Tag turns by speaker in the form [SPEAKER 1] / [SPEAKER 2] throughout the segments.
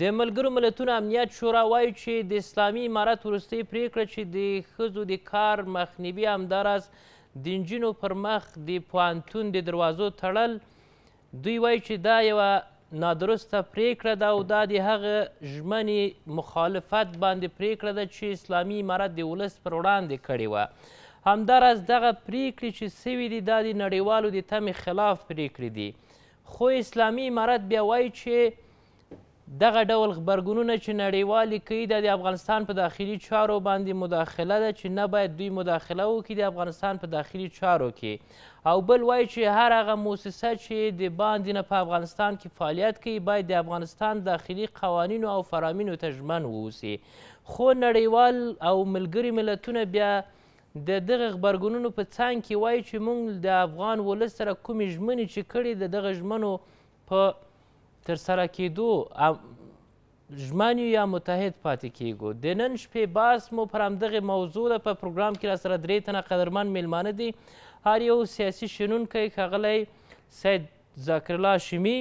[SPEAKER 1] د ملګرو ملتونو امنیت شورا وایي چې د اسلامي امارت وروستۍ پریکړه چې د ښځو د کار مخنیوي همداراز د نجونو پر مخ د پوهنتون د دروازو تړل دوی وایي چې دا یوه نادرسته پریکړه ده او دا د هغه ژمنې مخالفت باندې پریکړه ده چې اسلامي امارت د ولس پر وړاندې کړې وه همداراز دغه پریکړې چې سوي دي دا د نړیوالو د تمې خلاف پریکړې دي خو اسلامي امارت بیا وایي چې دغه ډول غبرګونونه چې نړیوالي کوي دا د افغانستان په داخلي چارو باندې مداخله ده چې نه باید دوی مداخله وکړي د افغانستان په داخلي چارو کې او بل وایي چې هر هغه موسسه چې د باندې نه په افغانستان کې فعالیت کوي باید د افغانستان داخلي قوانینو او فرامینو ته ژمن واوسي خو نړیوال او ملګري ملتونه بیا د دغه غبرګونونو په څنګ کې وایي چې موږ د افغان ولس سره کومې ژمنې چې کړې د دغه ژمنو په ترسره کېدو ژمن یو یا متحد پاتې کېږو د نن شپې بحث مو پر همدغې موضوع ده په پروګرام کې راسره درې تنه قدرمن میلمانه دي هر یو سیاسي شنونکی ښاغلی سید ذاکرالله هاشمي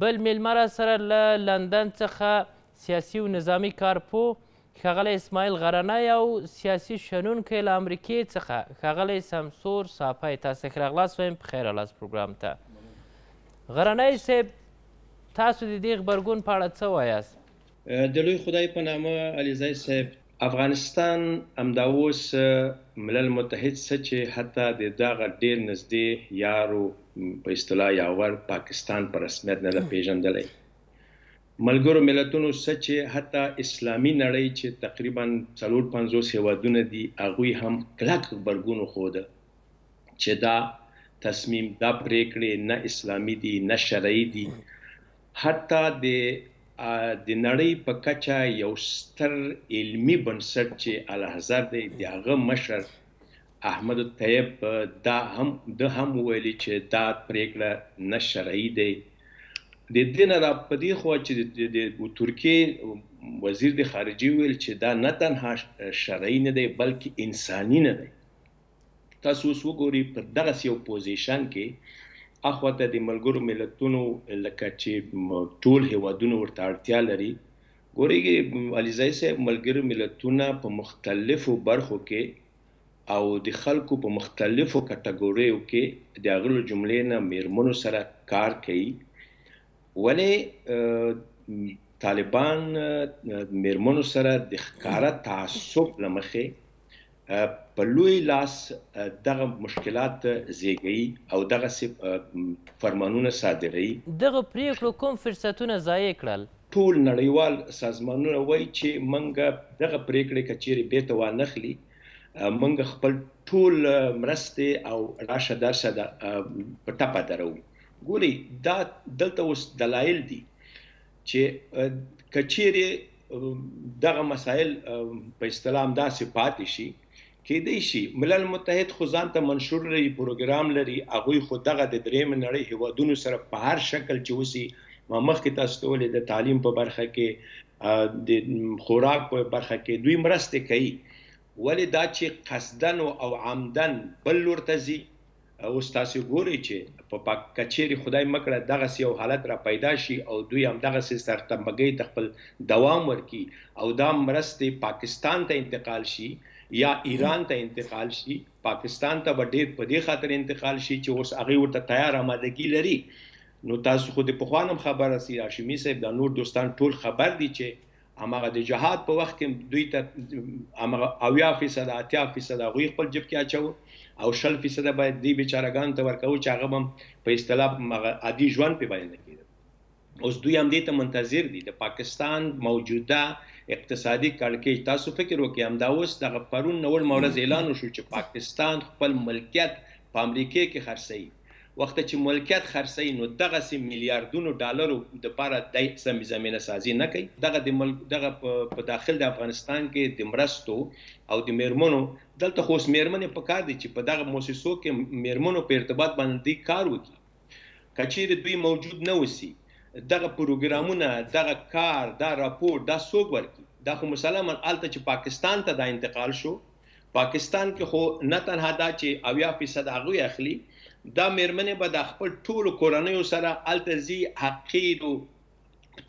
[SPEAKER 1] بل میلمه را سره له لندن څخه سیاسي او نظامي کارپوه ښاغلی اسماعیل غرنی او سیاسي شنونکی له امریکې څخه ښاغلی سمسور ساپی تاسو ښه راغلاست وایم په خیر راغلاست پروګرام ته غرنی صاحب تاسو د دې غبرګون په اړه څه وایاست
[SPEAKER 2] د لوی خدای په نامه علیزی صاحب افغانستان همدا اوس ملل متحد څه چې حتی د دغه ډېر نزدې يارو په اصطلاح ياور پاکستان په رسميت نه ده پېژندلی. ملګرو ملتونو څه چې حتی اسلامي نړۍ چې تقريباً څلور پنځوس هېوادونه دي هغوی هم کلک غبرګون وښوده چې دا تصميم، دا پرېکړې نه اسلامي دي، نه شرعي دي حتی د د نړۍ په کچه یو ستر علمي بنسټ چې الاحزر دی د هغه مشر احمد الطیب دا هم ده هم وویل چې دا پریکړه نه شرعي دی د دې نه را په دې خوا چې د ترکیې وزیر د خارجي ویل چې دا نه تنها شرعي نه دی بلکې انساني نه دی تاسو اوس وګوري په دغسې یو پوزیشن کې اخوا ته د ملګرو ملتونو لکه چې ټول هیوادونه ورته اړتیا لري ګورېږي علیزی صاحب ملګرو ملتونه په مختلفو برخو کې او د خلکو په مختلفو کټګوریو کې د هغلو جملې نه میرمنو سره کار کوي ولې طالبان میرمنو سره د ښکاره تعصب لمخې په لوی لاس دغه مشکلات زیږي او دغه فرمانونه صادري
[SPEAKER 1] دغه پریکړو کوم فرصتونه ضایع کړل؟
[SPEAKER 2] ټول نړیوال سازمانونه وایي چې منګه دغه پریکړې که چیرې بیرته وانخلي منګه خپل ټول مرستې او راشه درشه په ټپه درو. ګورئ دا دلته اوس دلایل دي چې که چیرې دغه مسایل په اصطلاح همداسې پاتې شي کېدای شي ملل متحد خو ځان ته منشور لري پروګرام لري هغوی خو دغه د درېیمې نړۍ هیوادونو سره په هر شکل چې اوسي ما مخکې تاسو ته ویلې د تعلیم په برخه کې د خوراک په برخه کې دوی مرستې کوي ولې دا چې قصدن او عمدن بل لور ته ځي اوس تاسو ګورئ چې په پا که چېرې خدای مه کړه دغسې یو حالت را پیدا شي او دوی همدغسې سرتمبګۍ ته خپل دوام ورکړي او دا مرستې پاکستان ته انتقال شي یا ایران ته انتقال شي، پاکستان ته به ډېر په دې خاطر انتقال شي چې اوس هغوی ورته تیار امادګي لري. نو تاسو خو د پخوا نه هم خبر یاست هاشمي صاحب، دا نور دوستان ټول خبر دي چې هماغه د جهاد په وخت کې دوی ته هماغه اویا فیصد اتیا فیصد هغوی خپل جب کې اچوو او شل فیصد باید دی بیچارهګانو ته ورکوو چې هغه هم په اصطلاح هغه عادي ژوند پې باندې کېده اوس دوی همدې ته منتظر دي د پاکستان موجوده اقتصادي کړکېچ تاسو فکر وکړئ همدا اوس دغه پرون نول مورز اعلان وشو چې پاکستان خپل ملکیت په امریکې کې خرڅوي وخت چی ملکیت خرڅوی نو دغسی میلیاردونو ډالرو دپاره دی زمینه سازی نه کوي دغه د ملک دغه په داخل د افغانستان کی د مرستو او د میرمنو دلته خو اوس میرمنی پکار دی چی په دغه موسسو کی میرمنو په ارتباط باندی دوی کار وکړي که چیری دوی موجود نه اوسی دغه پروګرامونه دغه کار دا راپور دا څوک ورکړي دا خو مسلماً هلته چی پاکستان ته دا انتقال شو پاکستان کې خو نه تنها دا چې اویا فیصده هغوی اخلي، دا مېرمنې به د خپل ټولو کورنیو سره هلته ځي، حقیر و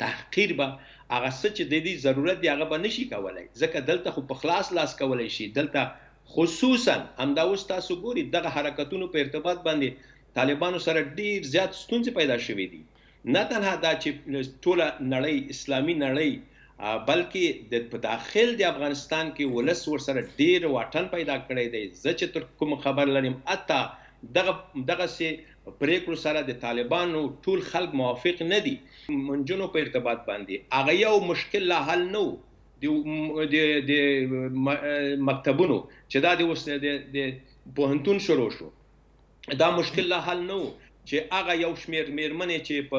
[SPEAKER 2] تحقیر به هغه څه چې د دوی ضرورت دی هغه به نه شي کولای، ځکه دلته خو په خلاص لاس کولای شي، دلته خصوصاً همدا اوس تاسو ګوري دغه حرکتونو په ارتباط باندې طالبانو سره ډېر زیات ستونزې پیدا شوې دي. نه تنها دا چې ټوله نړۍ، اسلامي نړۍ، بلکې د په داخل د افغانستان کې ولس ورسره ډېر واټن پیدا کړی دی، زه چې تر کومه خبر لرم حتی دغه دغسې پرېکړو سره د طالبانو ټول خلک موافق نه دي. نجونو په ارتباط باندې هغه یو مشکل لا حل نه و، د د د مکتبونو چې دا د اوس د د پوهنتون شروع شو، دا مشکل لا حل نه و چې هغه یو شمیر میرمنې چې په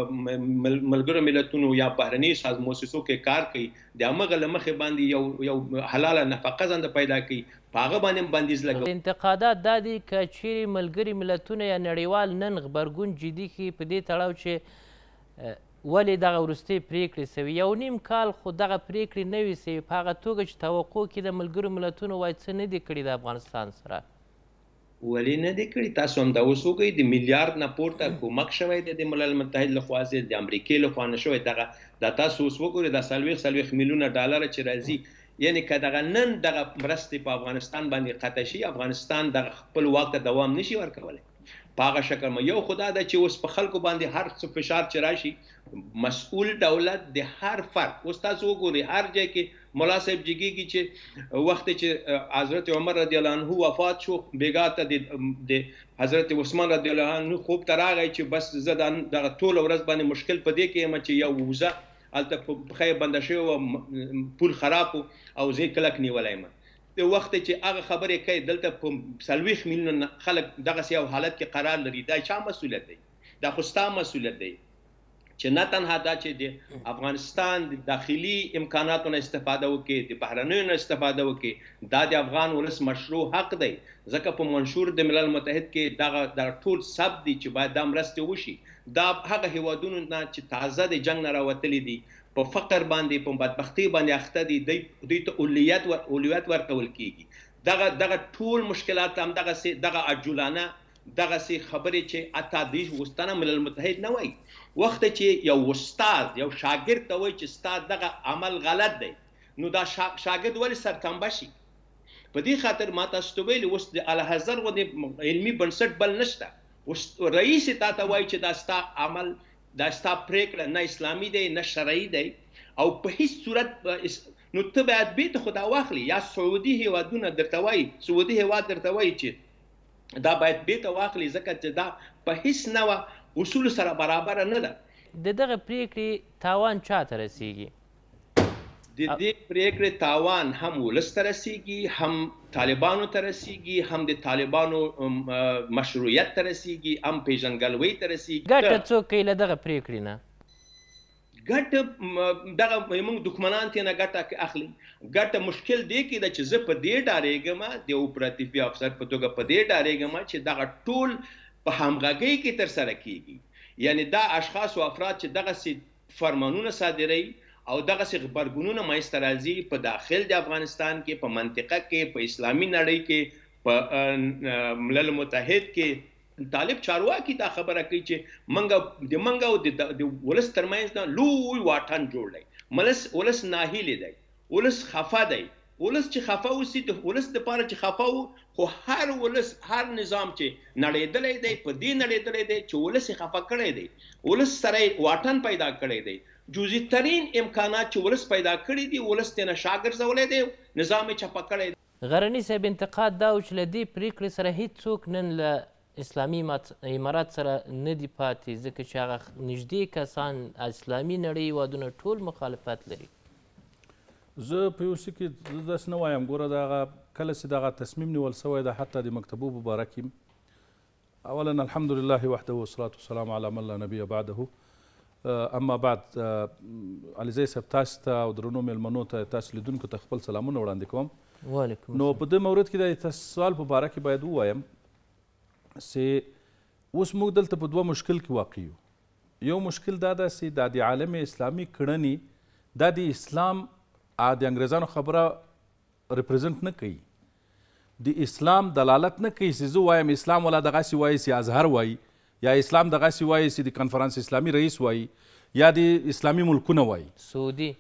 [SPEAKER 2] ملګرو ملتونو یا بهرنی ساز موسسو کې کار کوي د امغه لمخې باندې یو یو حلاله نفقه زند پیدا کوي په هغه باندې بندیز لګو
[SPEAKER 1] انتقادات دا دي که چیرې ملګري ملتونه یا نړیوال نن غبرګون جدي کړي په دې تړاو چې ولې دغه وروستۍ پریکړې سوي یو نیم کال خو دغه پریکړې نه وي سوي په هغه توګه چې توقع کې د ملګرو ملتونو وای څه نه دي کړي د افغانستان سره
[SPEAKER 2] ولی نه دی کړی تاسو هم دا اوس وګورئ د میلیارد نه پورته کومک شوی دی د ملل متحد له خوا زیل د امریکې له خوا نه شوی دغه دا تاسو اوس وګورئ دا سلويخ سلويخ میلیونه ډالر چې راځي یعنی که دغه نن دغه مرستې په افغانستان باندې قطع شي افغانستان دغه خپل واک ته دوام نشي ورکولی په هغه شکل مو یو خدا ده چې اوس په خلکو باندې هر څه فشار چې راشي مسؤل دولت د هر فرد اوس تاسو وګورئ هر ځای کې ملا صاحب جګیږي چې وخت چې حضرت عمر رضی الله عنه وفات شو بیګا ته د حضرت عثمان رضی الله عنه خوب ته راغی چې بس زه دغه ټول ورځ باندې مشکل په دې کې یم چې یو وزه هلته پښه یې بنده شوې وه پول خراب و او زه یې کلک نیولی یم د وخت چې هغه خبرې کوي دلته په څلوېښت میلیونه خلک دغسې یو حالت کې قرار لري دا چا مسؤلیت دی دا خو ستا مسؤلیت دی چې نه تنها دا چې د افغانستان د داخلي امکاناتو نه استفاده وکړي د بهرنیو نه استفاده وکړي دا د افغان ولس مشروع حق دی ځکه په منشور د ملل متحد کې دغه دا ټول ثبت دي چې باید دا مرستې وشي دا هغه هیوادونو نه چې تازه د جنگ نه راوتلي دي په فقر باندې په بدبختۍ باندې اخته دي دوی ته اولیت ور اولیت ورکول کیږي دغه دغه ټول مشکلات هم دغه سي دغه عجولانه دغسې خبرې چې حتی دوی غوښتنه ملل متحد نه وايي وخت چې یو استاد یو شاګرد ته وايي چې ستا دغه عمل غلط دی نو دا شاګرد ولې سرتمبه شي په دې خاطر ما تاسو ته ویلي اوس د اعلیحضرت غوندې علمي بنسټ بل نشته اوس رئیس یې تاته وايي چې دا ستا عمل دا ستا پرېکړه نه اسلامي دی نه شرعي دی او په هیڅ صورت نو ته باید بېرته خو دا واخلي یا سعودي هېوادونه درته وايي سعودي هېواد درته وايي چې دا باید بیته واخلي ځکه چې دا په هیڅ نوع اصولو سره برابره نه ده.
[SPEAKER 1] د دغه پریکړې تاوان چا ته رسیږي؟
[SPEAKER 2] د دې پریکړې تاوان هم ولس ته رسیږي، هم طالبانو ته رسیږي، هم د طالبانو مشروعیت ته رسیږي، هم پیژندګلوۍ ته رسیږي.
[SPEAKER 1] ګټه څوک کوي له دغه پریکړې نه؟
[SPEAKER 2] ګټ دغه موږ دښمنان ته نه ګټه کې اخلي ګټه مشکل دی کې دا چې زه په دې ډارېږم د اپراتیفي افسر په توګه په دې ډارېږم چې دغه ټول په همغږۍ کې تر سره کیږي یعنی دا اشخاص او افراد چې دغه سي فرمانونه صادروي او دغه سي غبرګونونه مېسته راځي په داخل د افغانستان کې په منطقه کې په اسلامي نړۍ کې په ملل متحد کې طالب چارواکي دا خبره کوي چې منګه د منګه او د ولس ترمنځ نه لوی واټن جوړ دی ملس ولس ناهیلی دی ولس خفه دی ولس چې خفه اوسي د ولس لپاره چې خفه وو خو هر ولس هر نظام چې نړېدلی دی په دې نړېدلی دی چې ولس خفه کړی دی ولس سره واټن پیدا کړی دی جزي ترین امکانات چې ولس پیدا کړی دی ولس تینا شاګرځولی دی نظام چپه کړی
[SPEAKER 1] دی غرني صاحب انتقاد دا و چې له دې پرېکړې سره هېڅوک نن له اسلامي امارت سره نه دي پاتې ځکه چې هغه نږدې کسان اسلامي نړۍ هېوادونه ټول مخالفت لري
[SPEAKER 3] زه په یو څه کې زه داسې نه وایم ګوره دغه کله چې دغه تصمیم نیول سوی ده حتی د مکتبو په باره کې اولا الحمدلله وحده والصلاة والسلام علی من لا نبی بعده اما بعد علیزی صاحب تاسو ته او درنو میلمنو ته تاسو لیدونکو ته خپل سلامونه وړاندې کوم
[SPEAKER 1] وعلیکم
[SPEAKER 3] نو په دې مورد کې د تاسو سوال په باره کې باید ووایم چې اوس موږ دلته په دوه مشکل کې واقع یو یو مشکل دا ده چې دا د عالم اسلامي کړنې دا د اسلام د انګریزانو خبره ریپرزنټ نه کوي د اسلام دلالت نه کوي سي زه وايم اسلام ولا دغاسي وايي سي ازهر وايي يا اسلام دغاسي وايي سي د کنفرانس اسلامي رئيس وايي يا د اسلامي ملکونه وايي
[SPEAKER 1] سعودي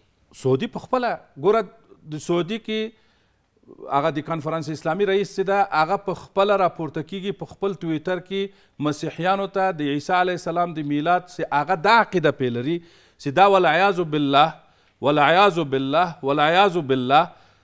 [SPEAKER 3] سعودي په خپله ګوره د سعودي کې هغه د کنفرانس اسلامي رئیس چې ده هغه په خپل راپورته کیږي په خپل ټویټر کې مسیحیانو ته د عیسی علی السلام د میلاد چې هغه دا عقیده پې لري چې دا والعیاذ بالله والعیاذ بالله والعیاذ بالله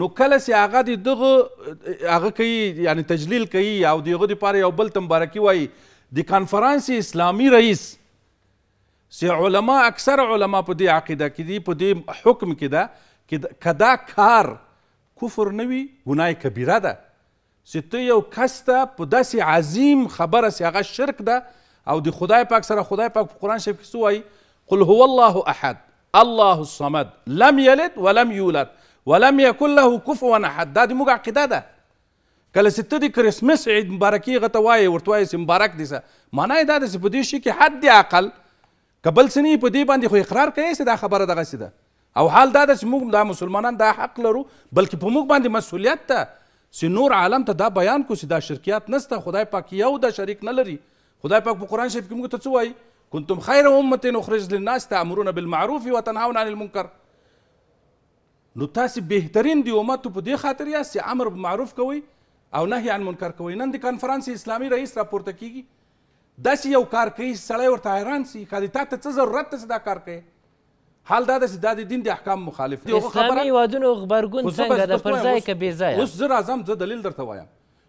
[SPEAKER 3] نو کله چې هغه د دغه هغه کوي یعنی تجلیل کوي او د هغه لپاره یو بل ته مبارکي وایي د کانفرنس اسلامي رئیس چې علما اکثر علما په دې عقیده کې دي په دې حکم کې ده چې کدا کار کفر نه وي ګناه کبیره ده سی ته یو کس ته په داسی عظیم خبره سی هغه شرک ده او د خدای پاک سره خدای پاک په قران شریف کی څه وایی قل هو الله احد الله الصمد لم یلد ولم یولد ولم یکن له کفوا احد دا د موږ عقیده ده کله چې ته د کریسمس عید مبارکي غته وایې ورته وایې چې مبارک دي سه معنا یې دا ده چې په دې شي کې حد عقل که بل څه نه وي په دې باندې خو اقرار کوې چې دا خبره دغسې ده او حال دا ده چې موږ دا مسلمانان دا حق لرو بلکې په موږ باندې مسؤلیت ده چې نور عالم ته دا بیان کو چې دا شرکیات نسته خدای پاک یو دا شریک نه لري خدای پاک په قرآن شریف کې موږ ته څه وایي کنتم خیر امت اخرج للناس تامرون بالمعروف وتنهون عن المنکر نو تاسو بهترین دی امت په دې خاطر یاست چې امر بالمعروف کوي او نهي عن منکر کوي نن د کانفرنس اسلامي رئیس راپورته کیږي داسې یو کار کوي چې سړی ورته حیران شي ښادي تا ته څه ضرورت ته چې دا کار کوي حال دا ده چې دا د دین د احکام مخالف دی
[SPEAKER 1] اسلامي هیوادونو غبرګون څنګه ده پر ځای که بې ځایه
[SPEAKER 3] اوس زه راځم زه دلیل درته وایم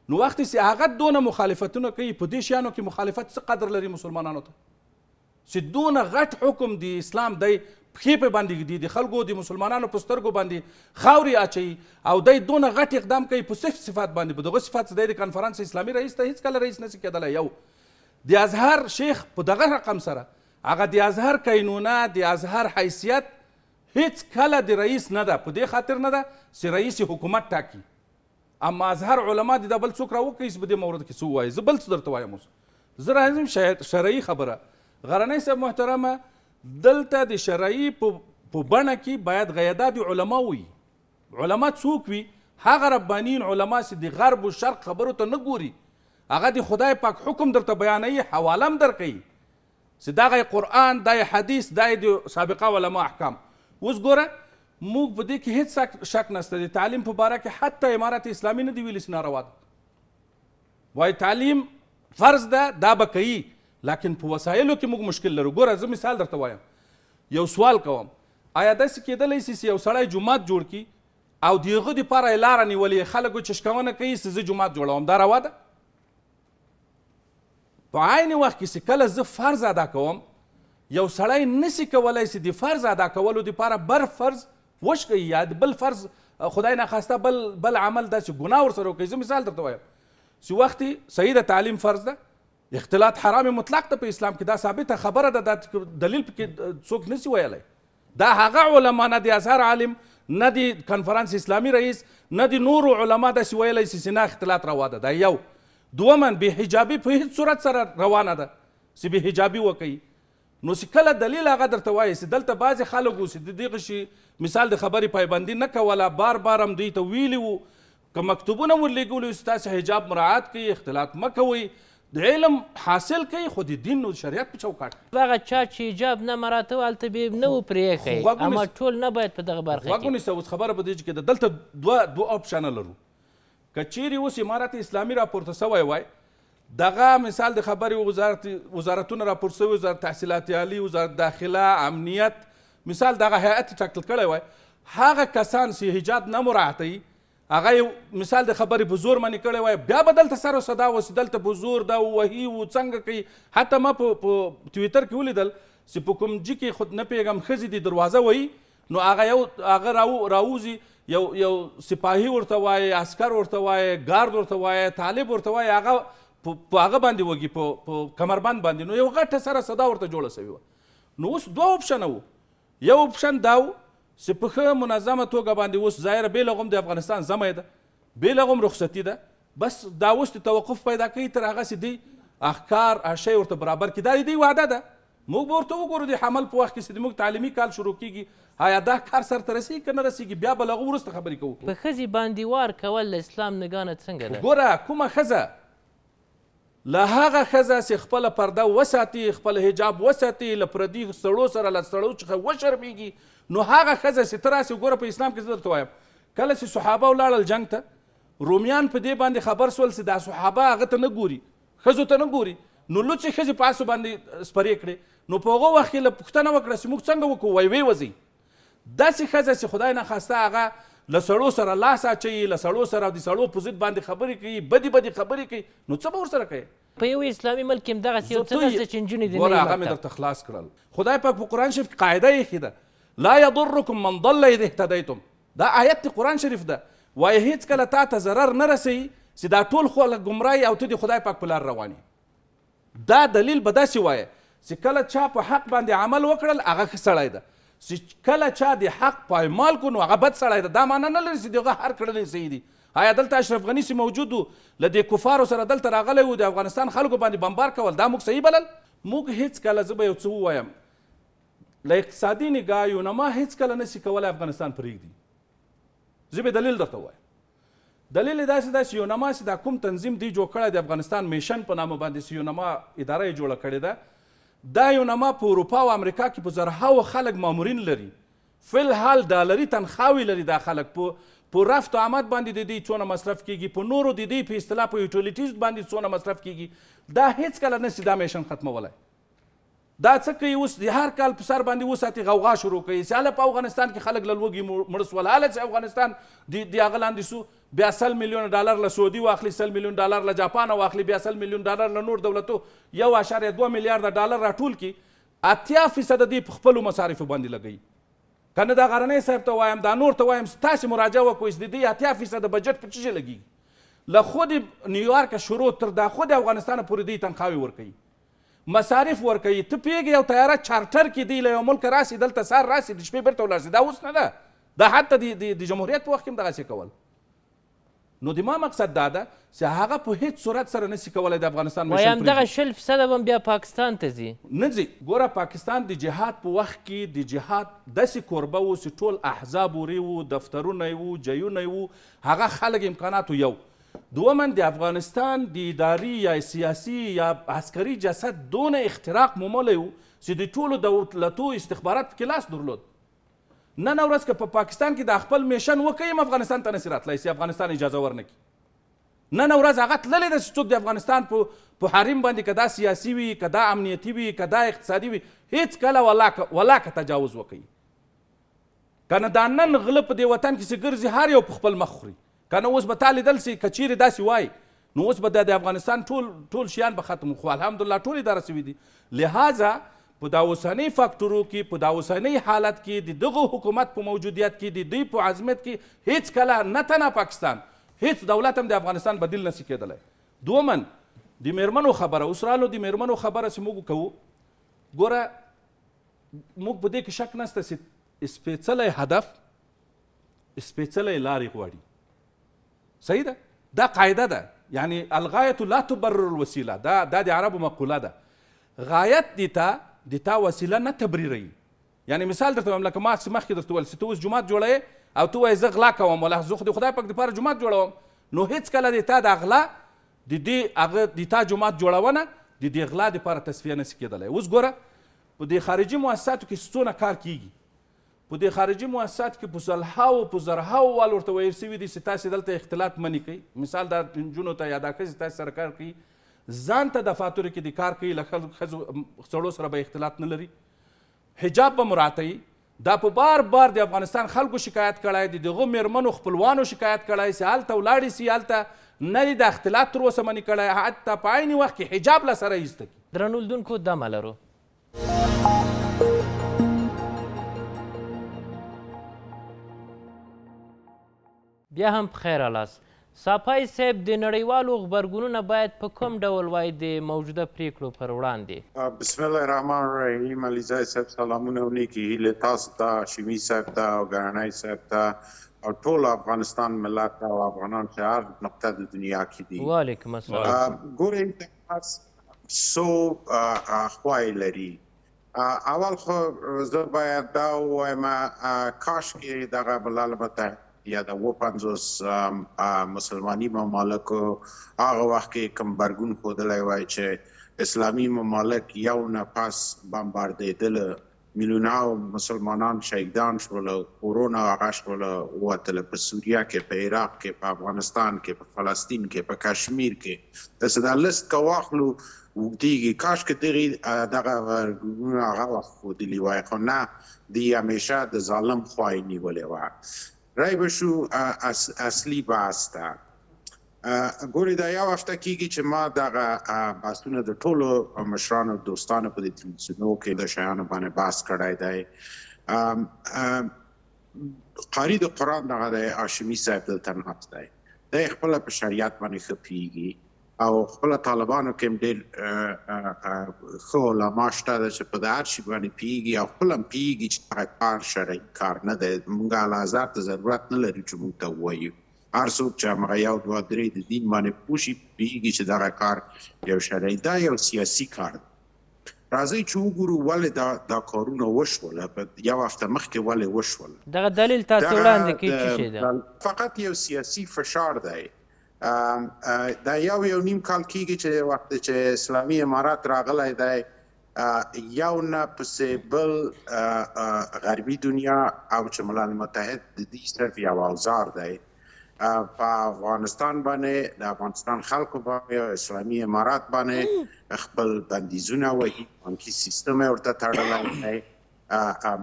[SPEAKER 3] نو وخت چې هغه دونه مخالفتونه کوي په دې شیانو کې مخالفت څه قدر لري مسلمانانو ته چی دونه غټ حکم دی اسلام دی پښی په باندی ږدی دی خلګو دی مسلمانانو په سترګو باندی خاوری اچوی او دی دونه غټ اقدام کوی په صف صفات باندی په دغه صفات دی د کانفرنس اسلامی رئیس ته هیڅ کله رئیس نسی کیدلی یو دی ازهر شیخ په دغه رقم سره هغه دی ازهر کینونه دی ازهر حیثیت هیڅ کله دی رئیس نه ده په دی خاطر نه ده سی رئیس حکومت ټاکی اما ازهر علما دې دا بل څوک راوکړي چې په دې مورد کې څه ووایي زه بل څه درته وایم اوس زه راځم شرعي خبره غرنۍ صاحب محترمه دلته د شرعي په بڼه کې باید غیدا د علما وي علما څوک وي هغه ربانین علما چې د غرب او شرق خبرو ته نه ګوري هغه د خدای پاک حکم درته بیانوي حواله هم درکوي څه دغه یې قرآن، دا یې حدیث، دا یې د سابقه علماء احکام. اوس ګوره موږ په دې کې هېڅ شک نشته، د تعلیم په باره کې حتی امارت اسلامي نه دي ویلي چې ناروا ده. وایي تعلیم فرض ده، دا به کوي، لکن په وسایلو کې موږ مشکل لرو. ګوره زه مثال درته وایم، یو سوال کوم، ایا داسې کېدلی شي چې یو سړی جومات جوړ کړي او د هغه دپاره یې لاره نیولې، خلکو چشکونه کوي چې زه جومات جوړوم، دا روا ده؟ په عین وخت کې چې کله زه فرض ادا کوم یو سړی نسی کولای چې د فرض ادا کولو لپاره بر فرض وشکوي یا بل فرض خدای نه خواسته بل بل عمل داسې ګناه ورسره وکړي زه مثال درته وایم چې وخت صحیح ده تعلیم فرض ده اختلاط حرام مطلق ده په اسلام کې دا ثابته خبره ده دا دلیل پکې څوک نسی ویلی دا هغه علما نه د ازهر عالم نه د کنفرانس اسلامي رئیس نه د نورو علما داسې ویلی چې سینا اختلاط روا ده دا یو دومن بې حجابي په هیڅ صورت سره روانه ده چې بې حجابي وکړي نو چې کله دلیل هغه درته وایي چې دلته بعضې خلک وو چې د دغه شي مثال د خبرې پایبندي نه کوله بار بار هم دوی ته ویلي وو که مکتوبونه ور لېږولي وي چې تاسې حجاب مراعات کړئ اختلاط مه کوئ د علم حاصل کړئ خو د دین او شریعت په چوکاټ کې.
[SPEAKER 1] هغه چا چې حجاب نه مراعتوه هلته به یې نه وو پرې ایښی اما ټول نه باید په دغه برخه
[SPEAKER 3] کې. غوږ ونیسه اوس خبره په دې چې که د دلته دوه دوه اپشنه لرو که چېرې اوس امارت اسلامي راپورته شوی وای دغه مثال د خبرې وزارت وزارتونه راپور سوي وزارت تحصیلات عالی وزارت داخله امنیت مثال دغه هیئت ټاکل کړی وای هغه کسان چې حجاب نه مراعتوي هغه مثال د خبرې په زور منې کړی وای بیا به دلته سره صدا و چې دلته په زور دا وهي و څنګه کوي حتی ما په ټویټر کې ولیدل چې په کوم جي کې خود نه پیږم ښځې دي دروازه وهي نو هغه یو هغه راو راوځي یو یو سپاهي ورته وایي عسکر ورته وایي ګارد ورته وایي طالب ورته وایي هغه په هغه باندې وږي په کمربند باندې نو یو غټه سره صدا ورته جوړه سوې وه نو اوس دوه اپشنه وو یو اپشن دا و چې په ښه منظمه توګه باندې اوس ظاهره بېله غوم د افغانستان زمه ده بې له غم رخصتي ده بس دا اوس د توقف پیدا کوي تر هغه چې دی احکار اشی ورته برابر کړي دا د دوی وعده ده موږ به ورته وګورو د حمل په وخت کې چې موږ تعلیمي کال شروع کیږي آیا دا کار سرته رسیږي که نه رسیږي بیا به له هغه وروسته خبرې کوو.
[SPEAKER 1] په ښځې باندې وار کول له اسلام نګاه نه څنګه ده؟
[SPEAKER 3] ګوره کومه ښځه له هغه ښځه چې خپله پرده وساتي، خپل حجاب وساتي، له پردي سړو سره له سړو څخه وشرمېږي، نو هغه ښځه چې ته راسې، ګوره په اسلام کې زه درته وایم، کله چې صحابه ولاړل جنګ ته، رومیان په دې باندې خبر شول چې دا صحابه هغه ته نه ګوري، ښځو ته نه ګوري، نو لوڅې ښځې په آسو باندې سپرې کړې، نو په هغه وخت کې یې له پوښتنه وکړه چې موږ څنګه وکړو، وایي ویې وځئ، داسې ښځه چې خدای نه خواسته هغه له سړو سره لاس اچوي، له سړو سره او د سړو په ضد باندې خبرې کوي، بدې بدې خبرې کوي، نو څه به ورسره کوې؟
[SPEAKER 1] په یوه اسلامي ملک کې همدغسې یو څه نشته چې نجونې دې نه وي مکتب.
[SPEAKER 3] ګوره هغه مې درته خلاص کړل. خدای پاک په قرآن شریف کې قاعده ایښې ده، لا یضرکم من ضل اذ اهتدیتم، دا آیت د قرآن شریف ده، وایې هېڅکله تاته ضرر نه رسوي چې دا ټول خلک ګمراه وي او ته د خدای پاک په لار روان یې. دا دلیل به داسې وایه چې کله چا په حق باندې عمل وکړل هغه ښه سړی ده، چې کله چا د حق پایمال کو نو هغه بد سړی ده، دا معنی نه لري چې د هغه هر کړنې صحیح دي. ایا دلته اشرف غني چې موجود و له دې کفارو سره دلته راغلی و د افغانستان خلکو باندې بمبار کول دا موږ صحیح بلل؟ موږ هیڅکله، زه به یو څه ووایم، له اقتصادي نګاه یونما هیڅکله نشي کولای افغانستان پریږدي. زه به دلیل درته ووایم. دليل يې داسې ده چې يونما چې دا کوم تنظيم دې جوړ کړی د افغانستان ميشن په نامه باندې چې يونما اداره يې جوړه کړې ده دا يونما په اروپا او امريکا کې په زرهاو خلک مامورين لري فی الحال ډالري تنخواوې لري دا خلک په په رفت و آمد باندې د دې څونه مصرف کیږي په نورو د دې په اصطلاح په یوټیلیټیز باندې څونه مصرف کیږي دا هیڅ کله نسی دا میشن ختمولای دا څه کوي اوس دهر کال په سر باندي وساتي غوغا شروع کوي چي هله په افغانستان کي خلک له لوږي مړ سول هله چي افغانستان د د هغه لاندي سو بيا سل مليون ډالر له سعودي واخلي سل مليون ډالر له جاپانه واخلي بيا سل مليون ډالر له نور دولتو يو اعشاريه دوه مليارده ډالر راټول کړي اتيا فيصده دي په خپلو مصارفو باندي لګوي کنه دا غرنۍ صاحب ته وایم دا نور ته وایم تاسو مراجعه وکړئ چې د دې اتیا فیصد بجټ په څه شي لګي له خود نیویارک شروع تر دا خود افغانستان پورې دې تنخواوې ورکوي مصارف ورکوي ته پوهېږې یو طیاره چارټر کې دی له یو ملکه راسي دلته سهار راسي د شپې بېرته ولاړ سي دا اوس نه ده دا حتی د د د جمهوریت په وخت کې هم دغسې کول نو د ما مقصد دا ده چې هغه په هیڅ صورت سره نسی کولای د افغانستان مشن
[SPEAKER 1] وایم دغه شل فیصده به بیا پاکستان ته ځي
[SPEAKER 3] نه ځي ګوره پاکستان د جهاد په وخت کې د جهاد داسې کوربه و چې ټول احزاب ورې وو دفترونه یې وو جیونه یې وو هغه خلک امکاناتو یو دوما د افغانستان د اداري یا سیاسي یا عسکري جسد دونه اختراق موملی و چې د ټولو دولتو استخبارات پکې لاس درلود نن ورځ که په پاکستان کې د خپل میشن وکړي هم افغانستان ته نسي راتلای سي افغانستان اجازه ورنکي نن ورځ هغه تللی ده چې څوک د افغانستان په په حریم باندې کدا سیاسي وي کدا امنیتي وي کدا اقتصادي وي هیڅ کله ولاکه ولاکه تجاوز وکړي کنه دا نن غله په دې وطن کې چې ګرځي هر یو په خپل مخ خوري کنه اوس به تا لیدل چې که چیرې داسې وای نو اوس به د افغانستان ټول ټول شیان به ختم خو الحمدلله ټول اداره شوي دي لهذا په دا اوسنۍ فاکټورو کې په دا اوسنۍ حالت کې د دغه حکومت په موجودیت کې د دوی په عظمیت کې هیڅ کله نه تنها پاکستان هیڅ دولت هم د افغانستان بدیل نشي کېدلی دومن د میرمنو خبره اوس رالو د میرمنو خبره چې موږ کوو ګوره موږ په دې کې شک نشته چې سپېڅلی هدف سپېڅلی لارې غواړي صحیح ده دا قاعده ده یعنی الغایت لا تبرر الوسیله دا دا د عربو مقوله ده غایت دي تا د تا وسیله نه تبریروي یعنی مثال درته وایم لکه ما چې مخکې درته ویل چې ته اوس جومات جوړوې او ته وایې زه غلا کوم ولا زه خو د خدای پاک دپاره جومات جوړوم نو هېڅکله د تا د غلا د دې هغه د تا جومات جوړونه د دې غلا د پاره تصفیه نسی کیدلای اوس ګوره په دې خارجی مؤسساتو کې څونه کار کیږي په دې خارجی مؤسساتو کې په سلهاو په زرهاو وال ورته ویل سوي دي چې تاسو دلته اختلاط منی کوي مثال دا نجونو ته یا دا ښځې تاسو سره کار کوي ځان ته دفاتورو کې د کار کوي له ښځو سړو سره به اختلاط نه لري حجاب به مراعتوي ده په بار بار د افغانستان خلکو شکایت کړی، د دغو مېرمنو خپلوانو شکایت کړی چې هلته ولاړې شي، هلته نه یې دا اختلاط تر اوسه منې کړی، حتی په عین وخت کې حجاب له سره ایسته کړي.
[SPEAKER 1] درنو لدونکو دمه لرو. بیا هم پخیر رالاست ساپای صیب د نړیوالو غبرګونونه باید په کوم ډول وای د موجوده پریکړو پر وړاندې.
[SPEAKER 4] بسم الله الرحمن الرحیم علیزی صاحب سلامونه او نیکی هیلی تاسو ته هاشمی صاحب ته او ګرانی صاحب ته او ټول افغانستان ملت ته او افغانان چه هر نقطه د دنیا کی دی
[SPEAKER 1] وعلیکم السلام
[SPEAKER 4] ګوری دا بحث څو خواې لری اول خو زه باید دا ووایم کاش کې دغه ملل متحد یا د اووه پنځوس مسلماني ممالکو هغه وخت کې کوم غبرګون ښودلی وای چې اسلامي ممالک یو نه پس بمباردېدل میلیونه مسلمانان شهیدان شول کورونه هغه شول ووتل په سوریه کې په عراق کې په افغانستان کې په فلسطین کې په کشمیر کې داسې دا لست که واخلو اوږدیږي کاشکې دغي دغه غږونه هغه وخت ښودلي وای خو نه دی همیشه د ظالم خوا یې نیولې وه رای به شو اس اصلي بحث ته ګورې دا یو هفته کیږي چې ما دغه بحثونه د ټولو مشرانو دوستانو په دې تلویزیونو کې د شیانو باندې بحث کړی دی قاری د قران دغه د هاشمي صاحب دلته ناست دی دی خپل په شریعت باندې ښه پیږي او خپله طالبانو کې هم ډېر ښه علما شته ده چې په د هر شي باندې پوهېږي او خپله هم پوهېږي چې دغه کار شرعي کار نه دی. موږ اعلیحضرت ته ضرورت نه لرو چې موږ ته ووايي، هر څوک چې همغه یو دوه درې د دین باندې پوه شي، پوهېږي چې دغه کار یو شرعي، دا یو سیاسي کار دی. راځئ چې وګورو ولې دا دا کارونه وشول، یو هفته مخکې ولې وشول.
[SPEAKER 1] دغه دلیل تاسې وړاندې کوي څه شی
[SPEAKER 4] دی؟ فقط یو سیاسي فشار دی. دا یو یو نیم کال کیږي چې وخت چې اسلامي امارات راغلی دی یو نه پسې بل غربي دنیا او چې ملل متحد د دې صرف یو اوزار دی په افغانستان باندې د افغانستان خلکو باندې اسلامي امارات باندې خپل بندیزونه وهي بانکي سیستم ورته تړلی دی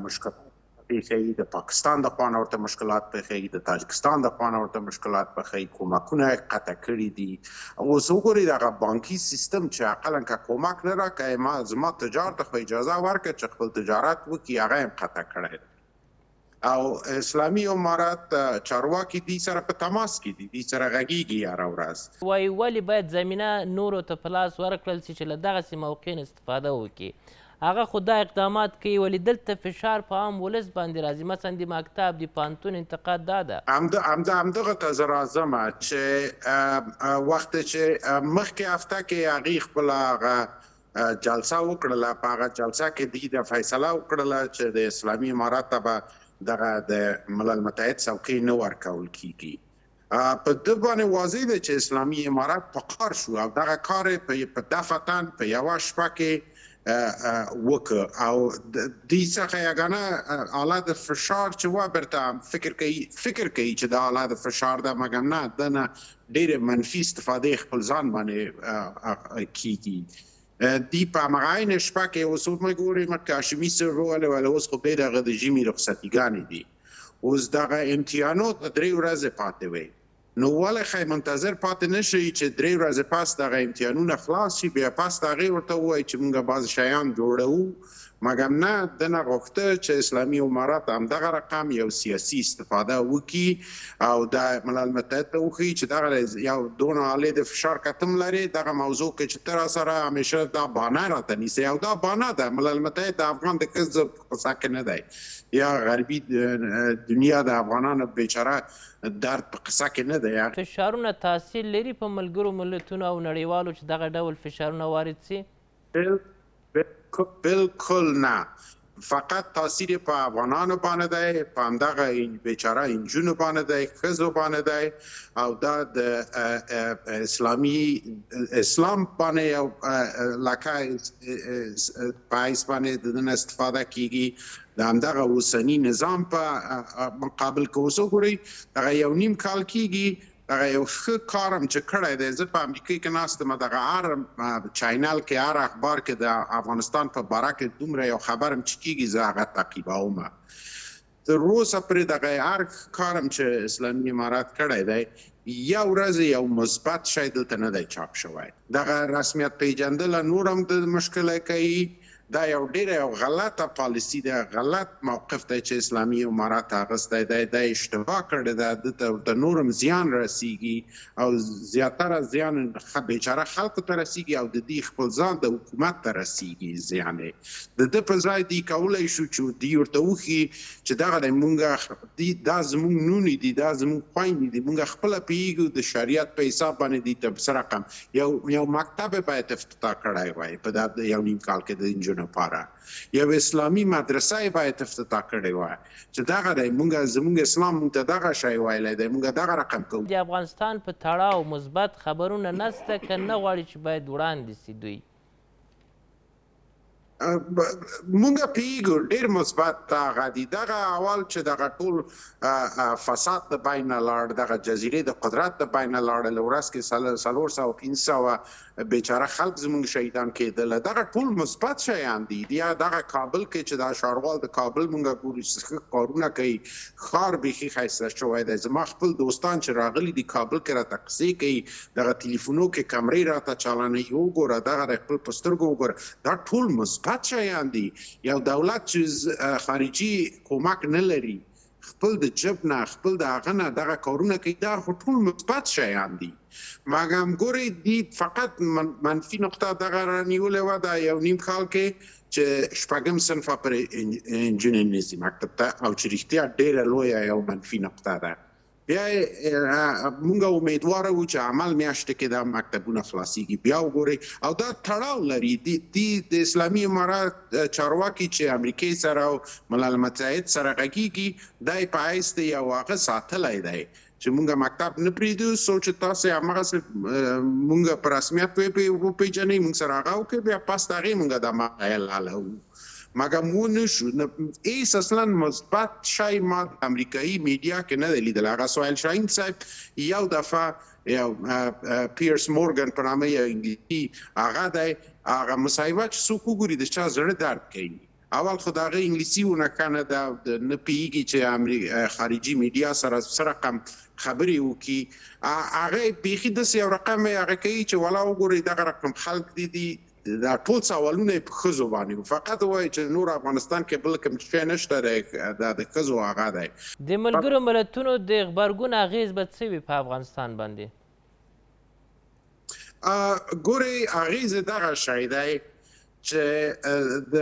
[SPEAKER 4] مشکلات پېښوي، د پاکستان د خوا نه ورته مشکلات پېښوي، د تاجکستان د خوا نه ورته مشکلات پېښوي، کومکونه یې قطع کړي دي. اوس وګورئ دغه بانکي سیستم چې اقلاً که کومک نه راکړ، ما زما تجار ته خو اجازه ورکړه چې خپل تجارت وکړي، هغه یې هم قطع کړی دی او اسلامي امارت چارواکي دوی سره په تماس کې دي، دوی سره غږېږي هره ورځ.
[SPEAKER 1] وایي ولې باید زمینه نورو ته په لاس ورکړل شي چې له دغسې موقع نه استفاده وکړي هغه خو دا اقدامات کوي ولې دلته فشار په عام ولس باندې راځي مثلا د مکتب د پانتون انتقاد دا ده
[SPEAKER 4] همدا همدغه ته زه راځم چې وخت چې مخکې هفته کې هغه خپل هغه جلسه وکړله په هغه جلسه کې دی د فیصله وکړله چې د اسلامي امارت ته به دغه د ملل متحد څوکۍ نه ورکول کیږي په ده باندې واضح ده چې اسلامي امارت په قار شو او دغه کار یې په دفعتا په یوه شپه کې وکړ او دې څخه یګانه آله د فشار چې وه بیرته فکر کوي فکر کوي چې دا آله د فشار ده مګر نه دنه ډېرې منفي استفادې خپل ځان باندې کیږي دی په هغه عین شپه کې اوس موږ ګوري مکه هاشمي سره وله وله اوس خو به دغه د ژمي رخصتیګانې دي اوس دغه امتحانات به درې ورځې پاتې وي نو ولې ښی منتظر پاتې نه شئ چې درې ورځې پس دغه امتحانونه خلاص شي بیا پس د هغې ورته ووایئ چې مونږ بعضې شیان جوړوو مګر نه ده نه غوښته چې اسلامي امارت همدغه رقم یو سیاسي استفاده وکړي او دا ملل متحد ته وښيي چې دغه یو دونه عالې د فشار کتم لرې دغه موضوع کې چې ته راسره همیشه دا بانه راته نیسې او دا بانه ده ملل متحد د افغان د ښځو قصه کې نه دی یا غربي دنیا د افغانانو بیچاره درد په قصه کې نه دی.
[SPEAKER 1] فشارونه تاثیر لري په ملګرو ملتونو او نړیوالو چې دغه ډول فشارونه وارد شي؟
[SPEAKER 4] بلکل نه، فقط تاثیر یې په افغانانو باندې دی، په همدغه بیچاره نجونو باندې دی، ښځو باندې دی، او دا د اسلامي اسلام باندې یو لکه په حیث باندې د دنه استفاده کیږي د همدغه اوسنی نظام په مقابل کې اوس وګورئ دغه یو نیم کال کیږي دغه یو ښه کارم چې کړی دی زه په امریکا کې ناستم دغه هر چینل کې هر اخبار کې د افغانستان په باره کې دومره یو خبرم چې کیږي زه هغه تعقیبوم تر اوسه پرې دغه ارګ ښکارم چې اسلامي امارت کړی دی، یو ورځ یې یو مثبت شی دلته نه دی چاپ شوی. دغه رسمیت پېژندله نور هم د مشکله کوي. دا یو ډېره یو غلطه پالیسي ده، غلط موقف دی چې اسلامي امارت اغستی دی، دا یې اشتباه کړې ده، ده ته ورته نور هم زیان رسېږي، او زیاتره زیان بیچاره خلکو ته رسیږي او ددی خپل ځان ته حکومت ته رسیږي زیان یې دده په ځای دی کولای شو چو دی ورته وښي چه دغه دی مونږ دی دا زمونږ نونی دی دا زمونږ خویندی دی مونږ خپله پیهیږو د شریعت په حساب باندې دی ته څه رقم یو یو مکتب باید افتتاح کړی وای په دا یو نیم کال کې د انجونو پاره. یو اسلامی مدرسه یې باید افتتاح کړی وای چې دغه دی مونږ زمونږ اسلام مونږ ته دغه شی ویلی دی مونږ دغه رقم کوو.
[SPEAKER 1] د افغانستان په تړاو مثبت خبرونه نسته که نه غواړي چې باید وړاندې شي دوی.
[SPEAKER 4] مونږ پوهیږو ډیر مثبت دغه دي دغه اول چې دغه ټول فساد د بینه لاړ دغه جزیرې د قدرت د بینه لاړل ورځ کې څلور سوه پنځه سوه بیچاره خلک زمونږ شهیدان کیدل دغه ټول مثبت شیان دی بیا دغه کابل کی چی دا ښاروال د کابل مونږ ګورو چی څه ښه کارونه کوي ښار بیخی ښایسته شوی دی زما خپل دوستان چی راغلی دی کابل کی راته قصی کوي دغه تلیفونو کی کمری راته چالانوي وګوره دغه دی خپل په سترګو وګوره دا ټول مثبت شیان دی یو دولت چی خارجی کومک نلری خپل د جب نه خپل د هغه نه دغه کارونه کوي دا خو ټول مثبت شیان دي مګم ګوري دی فقط منفي نقطه دغه رانیولې و دا یو نیم کال کې چې شپږم صنف پر انجونې نزي مکتب ته او چې رښتیا ډیره لوی یو منفي نقطه ده بیا مونږ امیدوار وو چې عمل میاشت کې دا مکتبونه خلاصيږي بیا وګوري او دا تړاو لري د اسلامي امارات دا چارواکی چی امریکی سره او ملالمتحد سره غږیږی دای په حیث د یو هغه ساتلی دی چی مونږ مکتب نه پریږدو څو چی تاسی همغسی مونږ په رسمیت وپیژنی مونږ سره هغه وکړی بیا پس د هغی مونږ دماغ حلالوو مګم و نه شو نه هیڅ اصلا مثبت شی ما امریکایی میډیا کی نه دی لیدلی هغه سهیل شاهین صاحب یو دفعه یو پیرس مورګن په نامه یو انګلیسي هغه دی هغه مصاحبه چې څوک وګوري د چا زړه درد کوي اول خو د هغه انګلیسي ونه ښه نه ده نه پوهېږي چې امریکا خارجي میډیا سره څه رقم خبرې وکړي هغه بیخي داسې یو رقم هغه کوي چې ولا وګورئ دغه رقم خلک دي دي دا ټول سوالونه یې په ښځو باندې وو. فقط وایي چې نور افغانستان کې بل کوم شی نشته دی، دا د ښځو هغه دی.
[SPEAKER 1] د ملګرو ملتونو د غبرګون اغېز به څه وي په افغانستان باندې؟
[SPEAKER 4] ګورئ، اغېز یې دغه شی دی چې د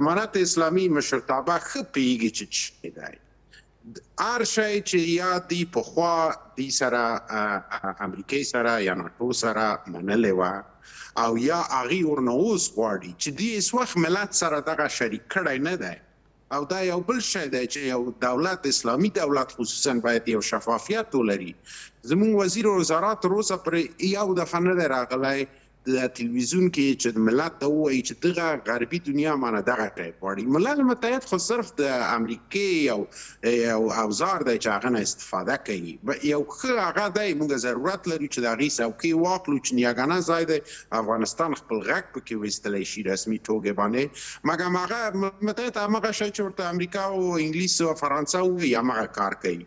[SPEAKER 4] امارت اسلامي مشرتابه ښه پوهېږي چې څه شی دی. د هر شی چی یا دی پخوا دی سره امریکی سره یا ناټو سره منلی وه او یا هغی ورنه اوس غواړی چی دی هیڅ وخت ملت سره دغه شریک کړی نه دی او دا یو بل شی دی چی یو دولت اسلامی دولت خصوصا باید یو شفافیت ولری زمونږ وزیر الوزرا تر اوسه پری یو دفعه نه دی راغلی د تلویزیون کې چې ملت ته ووایي چې دغه غربي دنیا مانه دغه شی غواړي ملل متحد خو صرف د امریکې یو یو اوزار دی چې هغه نه استفاده کوي یو ښه هغه دی موږ ضرورت لرو چې د هغې څوکۍ واخلو چې نیاګانه ځای دی افغانستان خپل غږ پکې ویستلی شي رسمي ټوګې باندې مګم هغه ملل متحد همغه شی چې ورته امریکا او انګلیس او فرانسه ووایي همغه کار کوي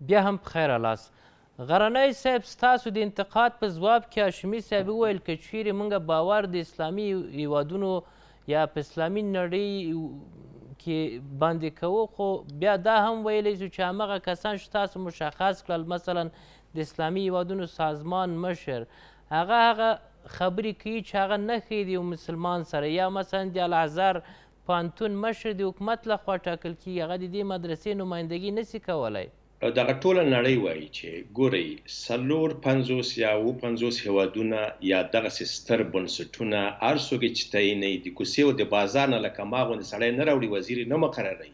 [SPEAKER 1] بیا هم پخیر لاست. غرنی صاحب ستاسو د انتقاد په ځواب کې هاشمي صاحب وویل که چیرې مونږ باور د اسلامي هیوادونو یا په اسلامي نړۍ کې باندې کوو خو بیا دا هم ویلی شو چې همغه کسان چې تاسو مشخص کړل مثلا د اسلامي هیوادونو سازمان مشر هغه هغه خبرې کوي چې هغه نه ښې دي مسلمان سره یا مثلا د الازهر پوهنتون مشر د حکومت له خوا ټاکل کېږي، هغه د دې مدرسې نمایندګي نه شي کولای.
[SPEAKER 2] دغه ټوله نړۍ وايي چې ګورئ، څلور پنځوس یا اووه پنځوس هېوادونه یا دغسې ستر بنسټونه، هر څوک یې چې تعینوي، د کوڅې او د بازار نه لکه ما غوندې سړی نه راوړي، وزیر یې نه مقرروي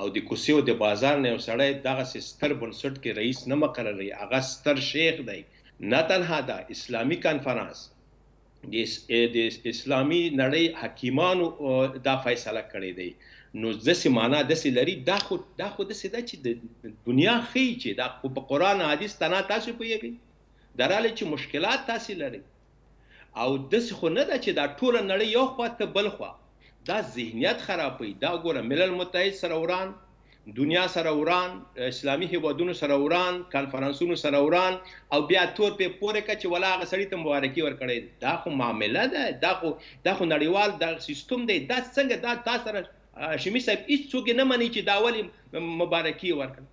[SPEAKER 2] او د کوڅې او د بازار نه یو سړی دغسې ستر بنسټ کې رئیس نه مقرروي، هغه ستر شیخ دی، نه تنها دا، اسلامي کنفرانس د اسلامي نړۍ حکیمانو دا فیصله کړې دی نو داسې معنا داسې لري دا خو دا خو داسې ده چې د دنیا خي چې دا خو په قران او حدیث تنا تاسو پوهیږئ دراله چې مشکلات تاسو لري او داسې خو نه ده چې دا ټوله نړۍ یو خوا ته بل خوا دا ذهنیت خرابوي دا ګوره ملل متحد سره وران دنیا سره وران اسلامي هیوادونو سره وران کانفرنسونو سره وران او بیا تور په پورې کچ ولا هغه سړی ته مبارکي ورکړي دا خو معامله ده دا خو دا خو نړیوال دا سیستم دی دا څنګه دا تاسو سره هاشمي صاحب هیڅ څوک نه مني چې دا ولی مبارکي ورکړي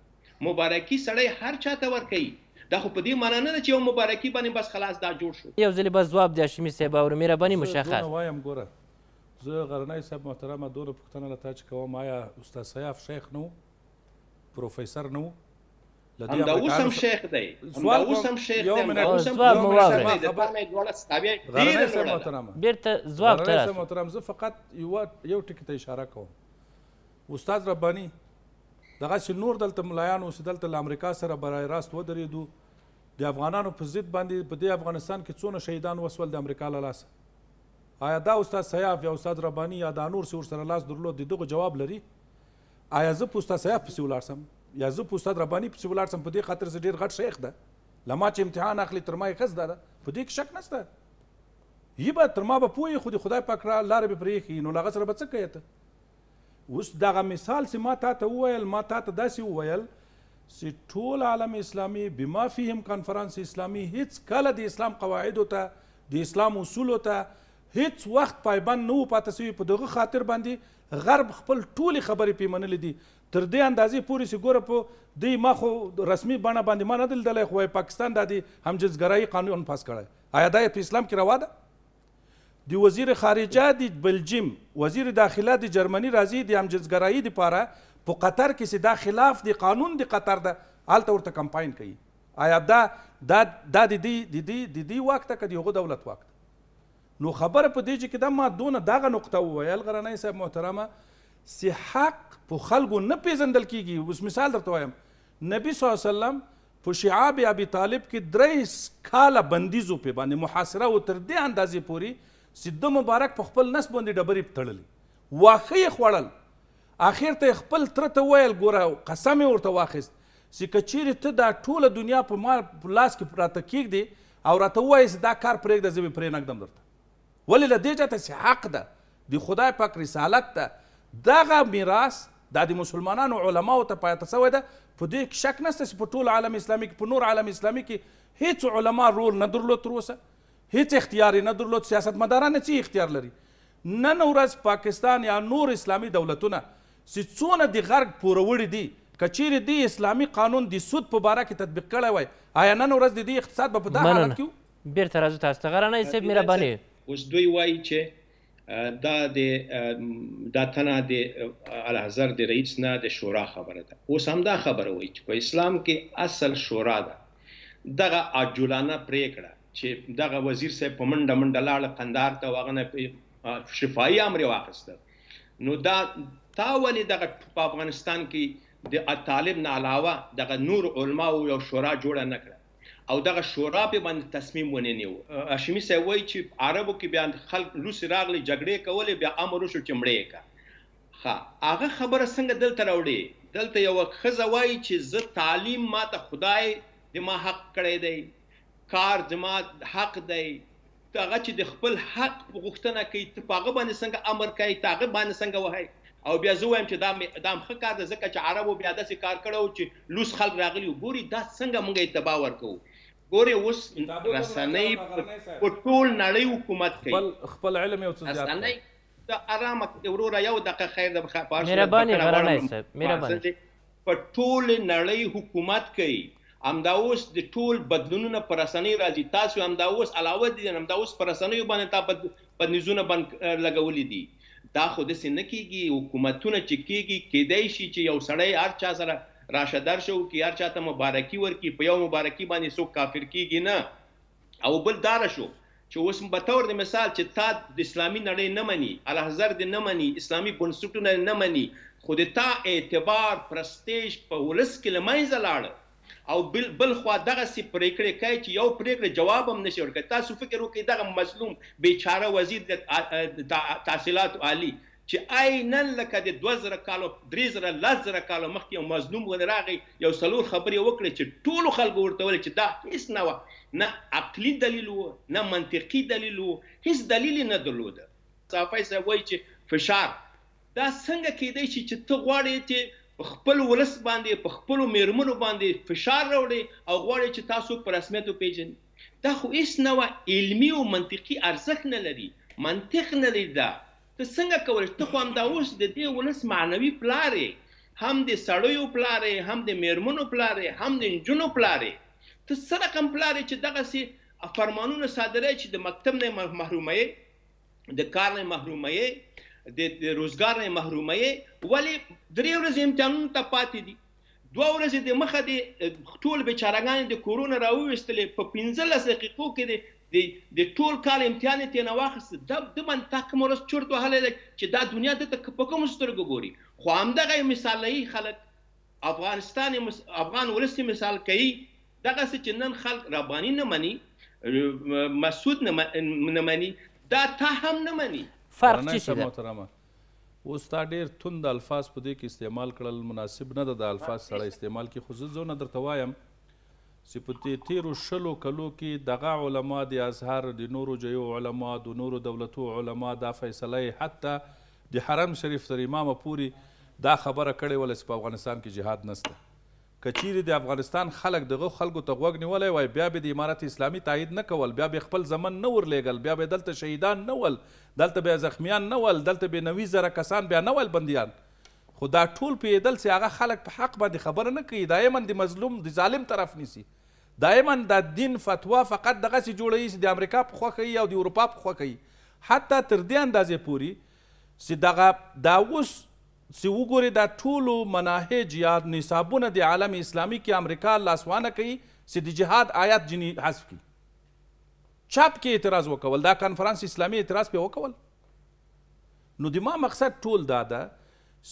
[SPEAKER 2] مبارکي سړی هر چاته ورکړي دا خو په دې معنی نه ده چې یو مبارکي باندې بس خلاص دا جوړ شو
[SPEAKER 1] یو ځلې بس ځواب د هاشمي صاحب او رومي رباني مشخص
[SPEAKER 3] زه دونه وایم ګوره زه غرنی صاحب محترمه دونه پوښتنه له تا چې کوم آیا استاد سیاف شیخ نه و پروفیسر نه و
[SPEAKER 2] همدا اوس هم شیخ دی همدا اوس هم شیخ دی همدا اوس هم
[SPEAKER 1] ځواب مو واورئ
[SPEAKER 2] د پامه دواړه ستاوی
[SPEAKER 3] ډیر
[SPEAKER 2] لوړه
[SPEAKER 3] محترم
[SPEAKER 1] بیرته ځواب ته راځم
[SPEAKER 3] محترم زه فقط یو یو ټکی ته اشاره کوم استاد ربانی دغه چې نور دلته ملایان اوس دلته له امریکا سره برای راست ودرېدو د افغانانو په ضد باندې په دې افغانستان کې څونه شهیدان وسول د امریکا له لاسه آیا دا استاد سیاف یا استاد رباني یا دا نور څه ورسره لاس درلود د دغه جواب لري آیا زه په استاد سیاف پسې ولاړ سم یا زه په استاد رباني پسې ولاړ سم په دې خاطر زه ډېر غټ شیخ ده له ما چې امتحان اخلي تر ما یې ښه زده ده په دې کې شک نشته یي به تر ما به پوه یې خو د خدای پاک لاره به پرې ایښي نو له هغه سره به څه کوې ته اوس دغه مثال چې ما تا ته وویل ما تا ته داسې وویل چې ټول عالم اسلامي بما فيهم کانفرنس اسلامي هیڅ کله د اسلام قواعدو ته د اسلام اصولو ته هیڅ وخت پایبند نه و پاتې شوی په دغه خاطر باندې غرب خپل ټولې خبرې پې منلې دي تر دې اندازې پورې چې ګوره په دی ما خو رسمي بڼه باندې ما نه دلدلی خو پاکستان دا دی همجنسګرایي قانون پاس کړی آیا دا په اسلام کې روا ده د وزیر خارجه د بلجیم وزیر داخله د جرمنی راځی د همجنسګرایی د پاره په قطر کسی دا خلاف د قانون د قطر ده هلته ورته کمپاین کوي ایا دا دا دا د دی د دی د دی واک ته که د هغه دولت واک ته نو خبره په دی چې کې دا ما دونه دغه نقطه وویل غرنۍ صاحب محترمه چې حق په خلکو نه پیژندل کیږي اوس مثال درته وایم نبی صلی الله علیه وسلم په شعاب ابي طالب کې درې کاله بندیز و پۀ باندې محاصره و تر دې اندازې پورې چې ده مبارک په خپل نس باندې ډبرې تړلې واښۀ یې خوړل اخر ته یې خپل تره ته وویل ګوره قسم یې ورته واخیست چې که چیرې ته دا ټوله دنیا په ما په لاس کې راته کیږدې او راته ووایې چې دا کار پریږده زه به پرې نږدم درته. ولې له دې جهته چې حق ده، د خدای پاک رسالت ده، دغه میراث دا د مسلمانانو علماوو ته پاته شوی ده، په دې کې شک نشته چې په ټول عالم اسلامي کې په نور عالم اسلامي کې هیڅ علما رول نه درلود تر اوسه هیڅ اختیار یې نه درلود، سیاستمداران څه اختیار لري؟ نن ورځ پاکستان یا نور اسلامي دولتونه چې څونه د غرګ پوروړي دي، که چیرې دوی اسلامي قانون د سود په باره کې تطبیق کړی وای، ایا نن ورځ د دوی اقتصاد به په دا حالت کې
[SPEAKER 1] و؟ بیرته راځو تاسو ته غرنی صاحب مهرباني.
[SPEAKER 2] اوس دوی وايي چې دا د دا تنها د اعلیحضرت د رئیس نه د شورا خبره ده اوس همدا خبره وايي چې په اسلام کې اصل شورا ده دغه عاجلانه پریکړه چې دغه وزیر صاحب په منډه منډه لاړ قندهار ته او هغه نه شفاهي امر یې واخیسته نو دا تا ولې دغه په افغانستان کې د طالب نه علاوه دغه نور علماو یو شورا جوړه نه کړه او دغه شورا پرې باندې تصمیم ونه نیو. هاشمي صاحب وایي چې عربو کې بیا خلک روسي راغلې جګړې کولې بیا امر وشو چې مړه یې کړه. ښه هغه خبره څنګه دلته راوړې؟ دلته یوه ښځه وایي چې زه تعلیم ماته خدای د ما حق کړی دی، کار زما حق دی، ته هغه چی د خپل حق په غوښتنه کوي ته په هغه باندې څنګه امر کوي ته هغه باندې څنګه وهي او بیا زه وایم چې دا دا هم ښه کار ده ځکه چې عربو بیا داسې کار کړی و چې لوڅ خلک راغلي وو ګوري دا څنګه موږ اتباع ورکوو ګورې اوس رسنۍ په ټول نړۍ حکومت کوي
[SPEAKER 3] خپل خپل علم یو څه زیات
[SPEAKER 2] رسنۍ ته ارامه وروره یو دقیقه خیر ده
[SPEAKER 1] مهرباني غرنی صاحب مهرباني
[SPEAKER 2] په ټولې نړۍ حکومت کوي همدا اوس د ټول بدلونونه په رسنۍ راځي تاسو همدا اوس علاوه دې نه همدا اوس په رسنیو باندې تا بندیزونه بند لګولي دي دا خو داسې نه کیږي حکومتونه چې کیږي کیدای شي چې یو سړی هر چا سره راشه درشه وکړي هر چا ته مبارکي ورکړي په یو مبارکي باندې څوک کافر کیږي نه او بل داره شو چې اوس به تور د مثال چې تا اسلامي نړۍ نه مني الحضر دې نه مني اسلامي بنسټونه دې نه مني خو د تا اعتبار پرستیژ په ولس کې له منځه لاړ او بل بل خوا دغسې پریکړې کوي چې یو پریکړې جواب هم نشي ورکړي تاسو فکر وکړئ دغه مظلوم بیچاره وزیر د تحصیلات عالي چې عیناً لکه د دوه زره کالو، درې زره، لس زره کالو مخکې یو مظلوم غوندې راغی، یو څلور خبرې یې وکړې چې ټولو خلکو ورته ویل چې دا هېڅ نه وه، نه عقلي دلیل و، نه منطقي دلیل و، هېڅ دلیل یې نه درلود. صافی صاحب وايي چې فشار، دا څنګه کېدای شي چې ته غواړې چې په خپل ولس باندې، په خپلو مېرمنو باندې فشار راوړې او غواړې چې تا څوک په رسمیت وپېژني؟ دا خو هېڅ نوع علمي او منطقي ارزښت نه لري، منطق نه لري دا. ته څنګه کولی شې؟ ته خو همدا اوس د دې ولس معنوي پلار یې، هم د سړیو پلار یې، هم د مېرمنو پلار یې، هم د نجونو پلار یې. ته څه رقم پلار یې چې دغسې فرمانونه صادروې چې د مکتب نه یې محروموې، د کار نه یې محروموې، د روزګار نه یې محروموې، ولې درې ورځې امتحانونو ته پاتې دي؟ دوه ورځې د مخه دې ټول بېچاره ګانې د کورونه راووېستلې، په پنځلس دقیقو کې دې د د ټول کال امتحان یې تېنه واخیست، ده ده باندې تا کومه ورځ چورت وهلی دی چې دا دنیا ده ته په کومو سترګو ګوري؟ خو همدغه یې مثالوي خلک، افغانستان یې افغان ولس یې مثال کوي، دغسې چې نن خلک رباني نه مني، مسعود نه مني، دا تا هم نه مني.
[SPEAKER 1] فرق چی
[SPEAKER 3] شی ده؟ اوس تا ډیر توند الفاظ په دې کې استعمال کړل مناسب نه ده دا الفاظ سړی استعمال کړي خو زه ځونه درته وایم چې په دې تیرو شلو کلو کې دغه علما د ازهر د نورو جیو علما د نورو دولتو علما دا فیصله یې حتی د حرم شریف تر امامه پورې دا خبره کړې وله چې په افغانستان کې جهاد نسته که چیری د افغانستان خلک دغه خلکو ته غوږ نیولی وای بیا به د امارت اسلامی تایید نه کول بیا به خپل زمن نه ورلیږل بیا به دلته شهیدان نه ول دلته بیا زخمیان نه ول دلته به نوی زره کسان بیا نه ویل بندیان خو دا ټول پوهیدل چی هغه خلک په حق باندی خبره نه کوی دایمن د مظلوم د ظالم طرف نیسی دایمن دا دین فتوا فقط دغسی جوړوی چی د امریکا په خوښه یی او د اروپا په خوښه یی حتی تر دی اندازی پوری سی دغه دا اوس سی وګوری دا ټولو مناهج یا نصابونه دی عالم اسلامی کی امریکا لاس وانه کیی سی دی جهاد آیات جنی حذف کی چا پکی اعتراض وکول دا کانفرانس اسلامی اعتراض پی وکول نو دی ما مقصد ټول دا ده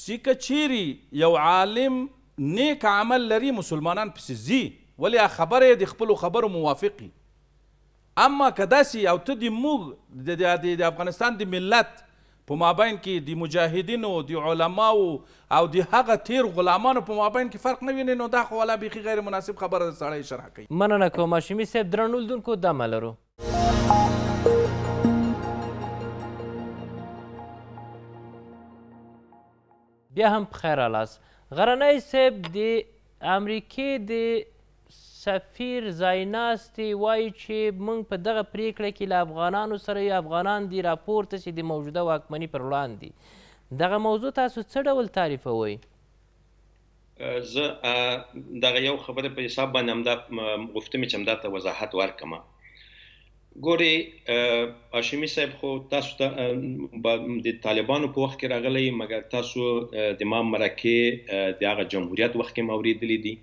[SPEAKER 3] سی که چیری یو عالم نیک عمل لری مسلمانان پسی ځی ولی هغه خبره یی دی خپلو خبرو موافق یی اما که داسي او ته دي موږ د دي د افغانستان د ملت په مابين کي د مجاهدينو، د علماوو او د هغه تير غلامانو په مابين کي فرق نه وينې نو دا خو ولا بيخي غير مناسب خبره ده سړی شرح کوي.
[SPEAKER 1] مننه کوم هاشمي صاحب درنو لدونکو دمه لرو. بیا هم پخیر رالاست غرنی صیب د امریکې د سفیر ځایناستې وایي چې موږ په دغه پریکړه کې له افغانانو سره یو افغانان دي راپورته سي د موجوده واکمني پر وړاندې دغه موضوع تاسو څه ډول تعریفوئ
[SPEAKER 2] زه دغه یو خبره په حساب باندې همدا غوښتم چې همدا ته وضاحت ورکم ګوري هاشمي صاحب خو تاسو ته د طالبانو په وخت کې راغلی مګر تاسو د ما مرکه د هغه جمهوریت وخت کې موریدلې دي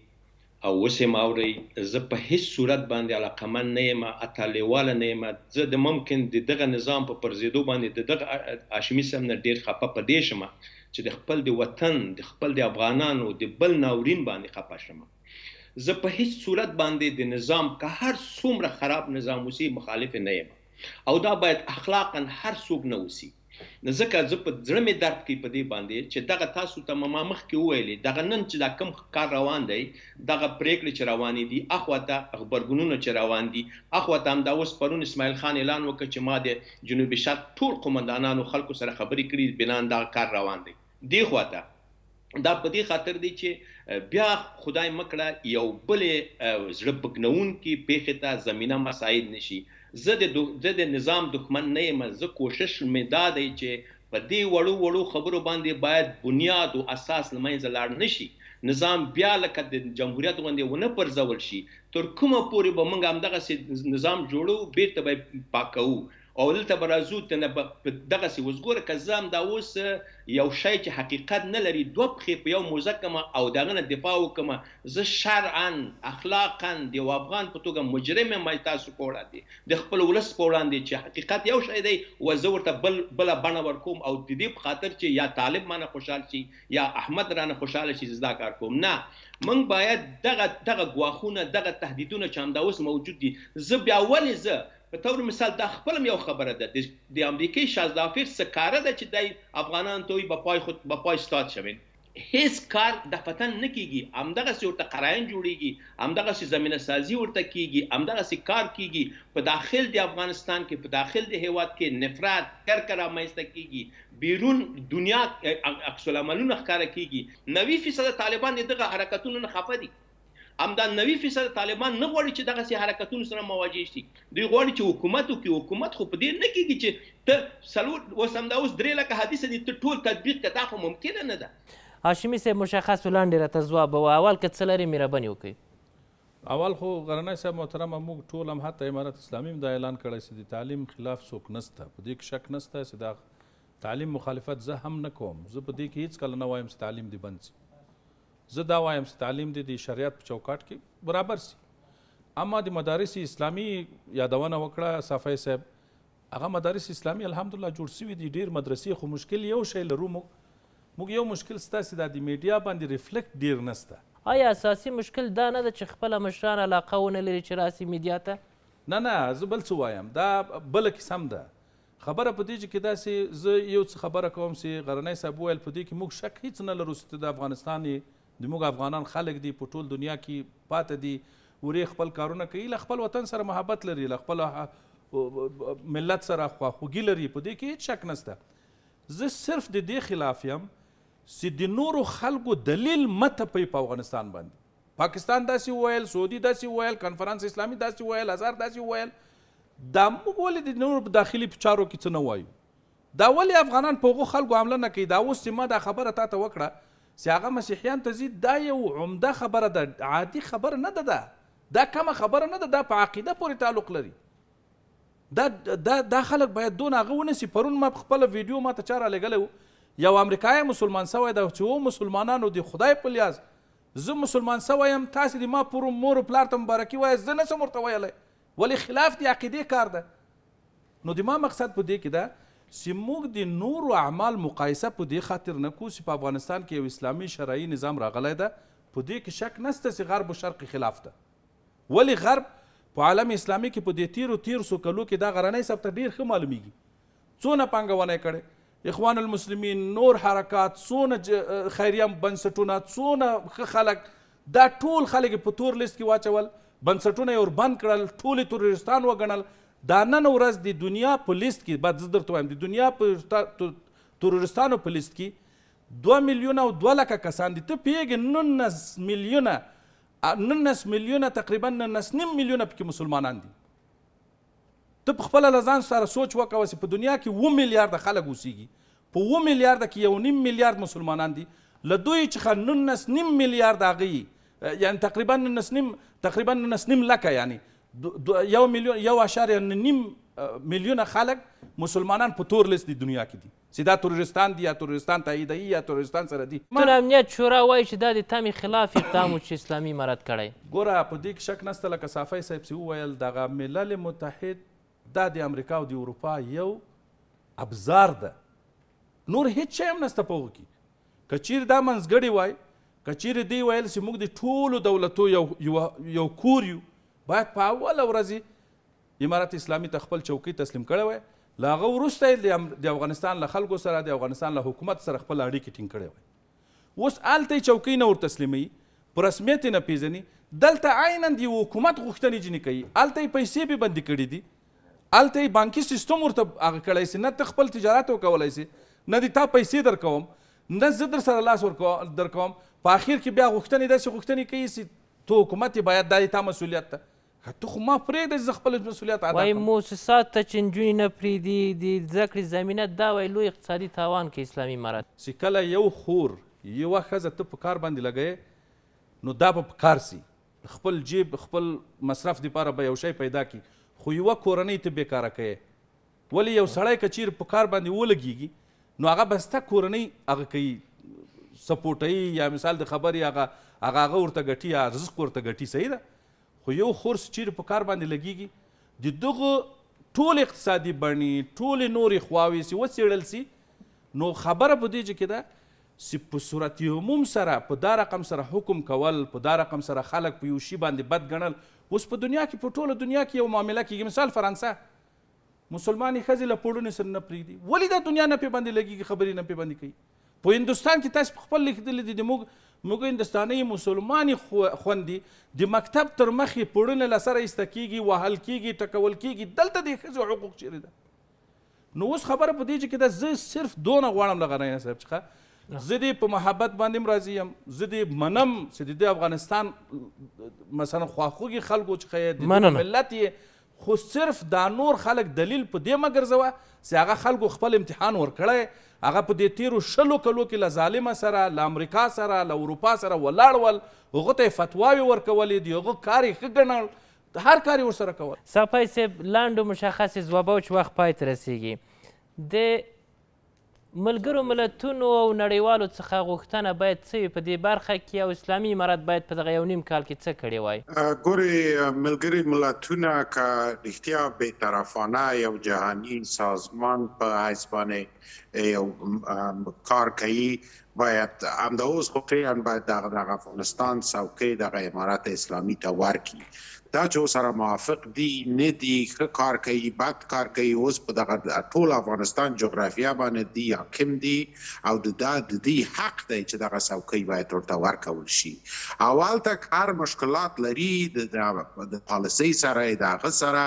[SPEAKER 2] او اوس یې ماوري زه په هیڅ صورت باندې علاقمن نه یم اته لیواله نه یم زه د ممکن د دغه نظام په پرزیدو باندې د دغه هاشمي صاحب نه ډیر خپه په دې شم چې د خپل د وطن د خپل د افغانانو د بل ناورین باندې خپه شم زه په هیڅ صورت باندې د نظام که هر څومره خراب نظام اوسي مخالف یې نه یم او دا باید اخلاقا هر څوک نه اوسي ځکه زه په زړه مې درد کوي په دې باندې چې دغه تاسو ته ما مخکې وویلې دغه نن چې دا کم کار روان دی دغه پریکړې چې روانې دي اخوا ته غبرګونونه چې روان دي اخوا ته همدا اوس پرون اسماعیل خان اعلان وکړ چې ما د جنوب شرق ټول قومندانانو خلکو سره خبرې کړي بنان دغه کار روان دی دې خوا ته دا په دې خاطر دی چې بیا خدای مه کړه یو بلې زړه بګنوونکې پېښې ته زمینه مساعد نه شي. زه د زه د نظام دښمن نه یم، زه کوشش مې دا دی چې په دې وړو وړو خبرو باندې باید بنیاد و اساس له منځه لاړ نه شي، نظام بیا لکه د جمهوریت غوندې ونه پرځول شي، تر کومه پورې به موږ همدغسې نظام جوړوو، بېرته به یې پاکوو، او دلته به راځو ته نه به په دغسې اوس ګوره که زه همدا اوس یو شی چې حقیقت نه لري دوه پښې په یو موزه کړم او د هغه نه دفاع وکړم زه شرعاً اخلاقاً د یو افغان په توګه مجرم یم ستاسو په وړاندې د خپل ولس په وړاندې چې حقیقت یو شی دی و زه ورته بل بله بڼه ورکوم او د دې په خاطر چې یا طالب مانه خوشحال شي یا احمد رانه خوشحاله شي زه دا کار کوم نه موږ باید دغه دغه ګواښونه دغه تهدیدونه چې همدا اوس موجود دي زه بیا ولې زه په طور مثال دا خپله هم یوه خبره ده د د امریکې شازدافیر سکاره ده چې دی افغانانو ته وایي به پای خود به پای ستاد شوین. هیڅ کار دقطعا نه کیږي همدغسې ورته قراین جوړیږي همدغسې زمینه سازي ورته کیږي همدغسې کار کیږي په داخل د افغانستان کې په داخل د هیواد کې نفرت کرکه رامنځته کیږي بیرون دنیا عکس العملونه ښکاره کیږي نوي فیصده طالبان د دغه حرکتونو نه خفه دي همدا نوي فیصده طالبان نه غواړي چې دغسې حرکتونو سره مواجه شي، دوی غواړي چې حکومت وکړي، حکومت خو په دې نه کېږي چې ته څلور اوس همدا اوس درې لکه حدیث دي ته ټول تطبیق کړه، دا خو ممکنه نه ده.
[SPEAKER 1] هاشمي صاحب مشخص و لنډ راته ځواب وه اول که څه لرې مهرباني وکړئ.
[SPEAKER 3] اول خو غرنی صاحب محترمه موږ ټول هم حتی امارت اسلامي هم دا اعلان کړی چې د تعلیم خلاف څوک نشته په دې کې شک نشته چې دا تعلیم مخالفت زه هم نه کوم زه په دې کې هیڅکله نه وایم چې تعلیم دې بند شي زه دا وایم چې تعلیم دې د شریعت په چوکاټ کې برابر سي اما د مدارس اسلامي یادونه وکړه صفای صاحب هغه مدارس اسلامي الحمدلله جوړ سوي دي ډیر مدرسې خو مشکل یو شی لرو موږ موږ یو مشکل ستاسو دا د میډیا باندې ریفلیکټ ډیر نسته
[SPEAKER 1] آیا اساسي مشکل دا نه ده چې خپله مشران علاقه ونه لري چې راسي میډیا ته؟
[SPEAKER 3] نه نه زه بل څه وایم دا بله کیسه هم ده خبره په دې چې کېدای سي زه يو څه خبره کوم سي غرنی صاحب وويل په دې کې موږ شک هيڅ نه لرو سي ته د افغانستان يې دموږ افغانان خلک دي په ټول دنيا کي پاته دي ورې خپل کارونه کوي له خپل وطن سره محبت لري له خپل ملت سره خواخوږي لري په دې کې هيڅ شک نسته زه صرف د دې خلاف يم سي د نورو خلکو دليل مه تپئ په افغانستان باندې پاکستان داسې وویل، سعودي داسې وویل، کنفرانس اسلامي داسې وویل، ازهر داسې وویل. دا موږ ولې د نورو په داخلي په چارو کې څه نه وایو؟ دا ولې افغانان په هغو خلکو حمله نه کوي؟ دا اوس چې ما دا خبره تا ته وکړه چې هغه مسیحیان ته ځي، دا یو عمده خبره ده، عادي خبره نه ده دا. دا کمه خبره نه ده، دا په عقیده پورې تعلق لري. دا دا دا خلک باید دونه هغه ونه شي. پرون ما په خپله ویډیو ما ته چا رالېږلی و، یو امریکایی مسلمان شوی ده چې و مسلمانانو د خدای په لیاز زه مسلمان سوی یم تاسې دې ما پورو مور او پلار ته مبارکي وایاست زه نه سم ورته ویلی ولې خلاف دې عقیدې کار ده نو د ما مقصد په دې کې ده چې موږ د نورو اعمال مقایسه په دې خاطر نه کړو چې په افغانستان کې یو اسلامي شرعي نظام راغلی ده په دې کې شک نشته چې غرب او شرق خلاف ده ولې غرب په عالم اسلامي کې په دې تیرو تیر سو کلو کې دا غرنۍ سبته ډیر ښه معلومیږي څونه پانګونه کړې اخوان المسلمین، نور حرکات، څونه چې خیریه بنسټونه، څونه ښه خلک، دا ټول خلک یې په تور لیست کې واچول، بنسټونه یې وربند کړل، ټول یې تروریستان وګڼل، دا نن ورځ د دنیا په لیست کې، بعد زه درته وایم، د دنیا په تروریستانو په لیست کې دوه میلیونه او دوه لکه کسان دي، ته پوهېږې نولس میلیونه نولس میلیونه تقریبا نولس نیم میلیونه پکې مسلمانان دي. ته په خپله له ځان سره سوچ وکوه چې په دنیا کې اووه میلیارده خلک اوسیږي، په اووه میلیارده کې یو نیم میلیارد مسلمانان دي، له دوی څخه نولس نیم میلیارد هغه یي یعنی تقریبا نولس نیم تقریبا نولس نیم لکه یعنی یو میلیون یو اعشاریه نه نیم میلیونه خلک مسلمانان په تور لیست دنیا کې دي. چې دا تروریستان دي یا تروریستان تاییدوي یا تروریستان سره دي.
[SPEAKER 1] تر امنیت شورا وایي چې دا د تمې خلاف اقدام و چې اسلامي امارت کړی.
[SPEAKER 3] ګوره په دې کې شک نشته لکه صافی صاحب چې وویل دغه ملل متحد دا د امریکا او د اروپا یو ابزار ده نور هیڅ شی هم نشته په هغو کې که چیرې دا منځګړي وای که چیرې دوی ویل چې موږ د ټولو دولتو یو یو کور یو باید په اوله ورځ امارت اسلامي ته خپل چوکۍ تسلیم کړی وای، له هغه وروسته یې د افغانستان له خلکو سره، د افغانستان له حکومت سره خپل اړیکې ټینګ کړی وای. اوس هلته یې چوکۍ نه ورتسلیموي، په رسمیت یې نه پېژني، دلته عیناً د یوه حکومت غوښتنې ځینې کوي، هلته یې پیسې بې بندې کړې دي، هلته یې بانکي سیستم ورته هغه کړی چې نه ته خپل تجارت وکولای شې، نه دې تا پیسې درکوم، نه زه درسره لاس درکوم، په اخر کې بیا غوښتنې داسې غوښتنې کوي چې ته حکومت یې، باید دا د تا مسوولیت ده، که ته خو ما پرېږده چې زه خپل مسولیت ادا
[SPEAKER 1] کړم. وايي موسساتو ته چې نجونې نه پرېږدي د زده کړې زمینه دا وايي لوی اقتصادي تاوان کوي اسلامي امارت.
[SPEAKER 3] چې کله یو خور یوه ښځه ته په کار باندې لګوې نو دا به په کار شي د خپل جیب خپل مصرف لپاره به یو شی پیدا کړي خو یوه کورنۍ ته بې کاره کوې ولې یو سړی که چېرې په کار باندې ولګېږي نو هغه به ستا کورنۍ هغه کوي سپورټوي یا مثال د خبرې هغه هغه هغه ورته ګټي یا رزق ورته ګټي صحیح ده خو یو خورس چیرې په کار باندې لګیږي د دغه ټول اقتصادي بڼي ټولې نورې خواوې سي وڅیړل سي نو خبره په دې کې ده سي په صورت عموم سره په دا رقم سره حکم کول په دا رقم سره خلک په یو شي باندې بد ګڼل اوس په دنیا کې په ټوله دنیا کې یو معامله کیږي مثال فرانسه مسلمانې ښځې له پوړونې سره نه پریږدي ولې دا دنیا نه پې باندې لګیږي خبرې نه پې باندې کوي په هندوستان کې تاسو په خپل لیکدلې دي د موږ موږ هندستاني مسلمانې خوندي د مکتب تر مخې پړونه لسره ایسته کیږي وهل کیږي ټکول کیږي دلته د ښځو حقوق چیرې ده نو اوس خبره په دې چې کده زه صرف دونه غواړم له غنیه صاحب څخه زه دې په محبت باندې هم راضي یم زه دې منم چې د افغانستان مثلا خواخوږي خلکو څخه یې د ملت یې خو صرف دا نور خلک دلیل په دې مه ګرځوه چې هغه خلکو خپل امتحان ورکړی، هغه په دې تیرو شلو کلو کې له ظالم سره، له امریکا سره، له اروپا سره ولاړ ول، هغه ته یې فتواوې ورکولې، د هغه کار یې ښه ګڼل، هر کار یې ورسره کول.
[SPEAKER 1] ساپی صیب لنډ و مشخص ځوابوچ وخت پای ته رسیږي د. ملګرو ملتونو او نړیوالو څخه غوښتنه باید څه وي په دې برخه کې او اسلامي امارت باید په دغه یو نیم کال کې څه کړي وای؟
[SPEAKER 4] ګوري ملګري ملتونه که رښتیا بې طرفانه یو جهاني سازمان په حیث باندې یو کار کوي باید همدا اوس خو فعلا باید دغه دغه افغانستان څوکۍ دغه امارت اسلامی ته ورکی دا چې ورسره موافق دی نه دی ښه کار کوي بد کار کوي اوس په دغه ټول افغانستان جغرافیه باندې دی حاکم دی او د دا د دی حق دی چې دغه څوکۍ باید ورته ورکول شي او هلته هر مشکلات لري د د پالیسۍ سره د هغه سره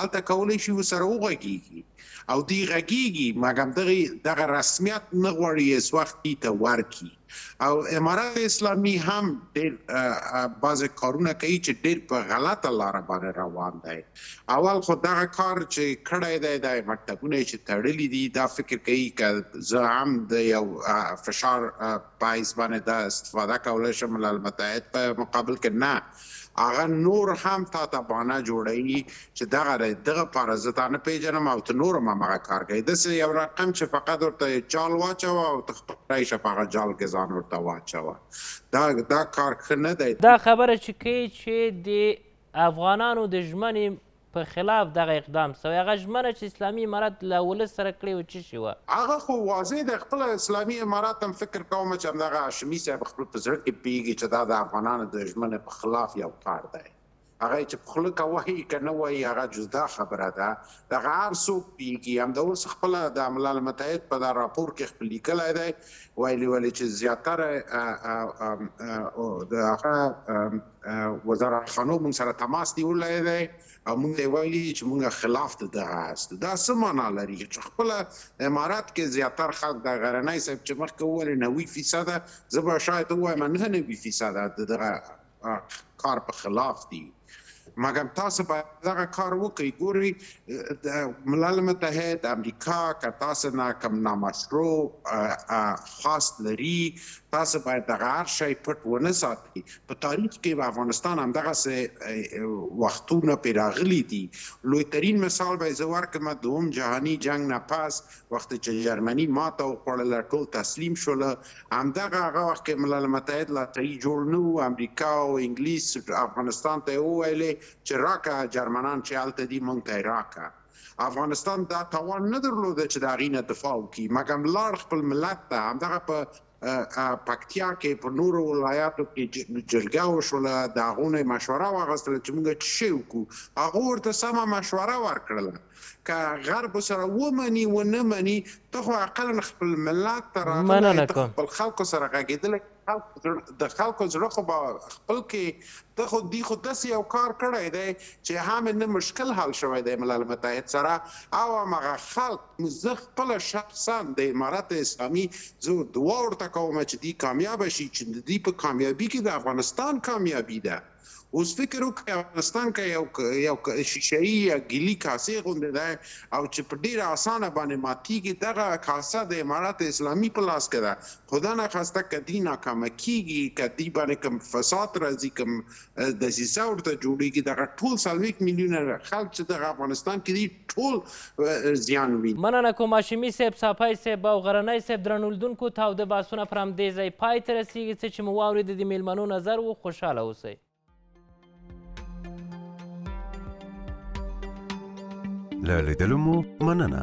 [SPEAKER 4] هلته کولی شي ورسره وغږیږي او دی غږیږی مګم دغی دغه رسمیت نه غواړی هیڅ وخت دی ته ورکی او امارت اسلامی هم ډیر بعضی کارونه کوي چه ډیر په غلطه لاره باندې روان دی اول خو دغه کار چه کړی دی دا مکتبونه یې چه تړلی دی دا فکر کوي که زه هم د یو فشار په حیث باندې دا استفاده کولی شم ملل متحد په مقابل کې نه هغه نور هم تا ته بانه جوړوي چې دغه دی دغه پاره زه تا نه پېژنم او ته نور هم همغه کار کوې داسې یو رقم چې فقط ورته یو چال واچوه او ته خپله شه په هغه جال کې ځان ورته واچوه دا دا کار ښه نه دی.
[SPEAKER 1] دا خبره چې کوې چې د افغانانو د ژمنې په خلاف دغه اقدام سوی هغه ژمنه چې اسلامي امارت له ولس سره کړې وه چه شي وه؟
[SPEAKER 4] هغه خو واضح دی خپله اسلامي امارت هم فکر کوم چې همدغه هاشمي صاحب خپل په زړه کې پوهیږي چې دا د افغانانو د ژمنې په خلاف یو کار دی هغه یې چې په خوله که وهي که نه وهي هغه جدا خبره ده دغه هر څوک پوهیږي همدا اوس خپله د ملل متحد په دا راپور کې خپل لیکلی دی ویلي ول چې زیاتره د هغه وزارت خانو مونږ سره تماس نیولی دی او مونږ یې ویلي چې مونږ خلاف د دغه هست دا څه معنا لري چې خپل امارات کې زیاتر خلک د غرنۍ صاحب چې مخکې وویل 90 فیصد زه به شاید ووایم نه 90 فیصد د دغه کار په خلاف دي مګر تاسو به دغه کار وکړئ ګوري د ملل متحد امریکا که تاسو نه کم نامشروع خاص لري تاسو باید دغه هر شی پټ ونه ساتئ په تاریخ کې د افغانستان همدغسې وختونه پرې راغلي دي. لوی ترین مثال به یې زه ورکړم، دوم جهاني جنګ نه پس وخت چې جرمني ماته وخوړله، ټول تسلیم شول، همدغه هغه وخت کې ملل متحد لا صحیح جوړ نه وو، امریکا او انګلیس افغانستان ته یې وویل چې راکه جرمنان چې هلته دي موږ ته یې راکه. افغانستان دا توان نه درلود چې د هغوی نه دفاع وکړي، مګم لاړ خپل ملت ته همدغه په. پکتیا کې په نورو ولایاتو کې جرګه وشوله د هغو نه مشوره واغستله چې موږ څه شی وکړو هغه ورته سمه مشوره ورکړله که غرب سره ومني ونه مني ته خو اقلا خپل ملت ته
[SPEAKER 1] راغلی ته
[SPEAKER 4] خپل خلکو سره غږېدلی د خلکو زړه خو به خپل کې ته خو دی خو داسې یو کار کړی دی چې هم نه مشکل حل شوی دی ملل متحد سره او همغه خلک زه خپله شخصاً د امارت اسلامي زه دعا ورته کوم چې دی کامیابه شي چې د دوی په کامیابي کې د افغانستان کامیابي ده اوس فکر وکړئ افغانستان که یو یو شیشهیي یا ګیلي کاسې غوندې ده او چې په ډېره اسانه باندې ماتیږي دغه کاسه د امارت اسلامي په لاس کې ده خدا نخواسته که دوی ناکامه کیږي که دوی باندې کوم فساد راځي کوم دسیسه ورته جوړیږي دغه ټول څلوېښت میلیونه خلک چې دغه افغانستان کې دي ټول زیان ویني.
[SPEAKER 1] مننه کوم هاشمي صیب، څپی صیب او غرنی صیب درنولدونکو تاوده بحثونه پر همدې ځای پای ته رسیږي، څه چې مو واورید د میلمنو نظر و، خوشحاله اوسئ.
[SPEAKER 5] له لیدلو مو مننه.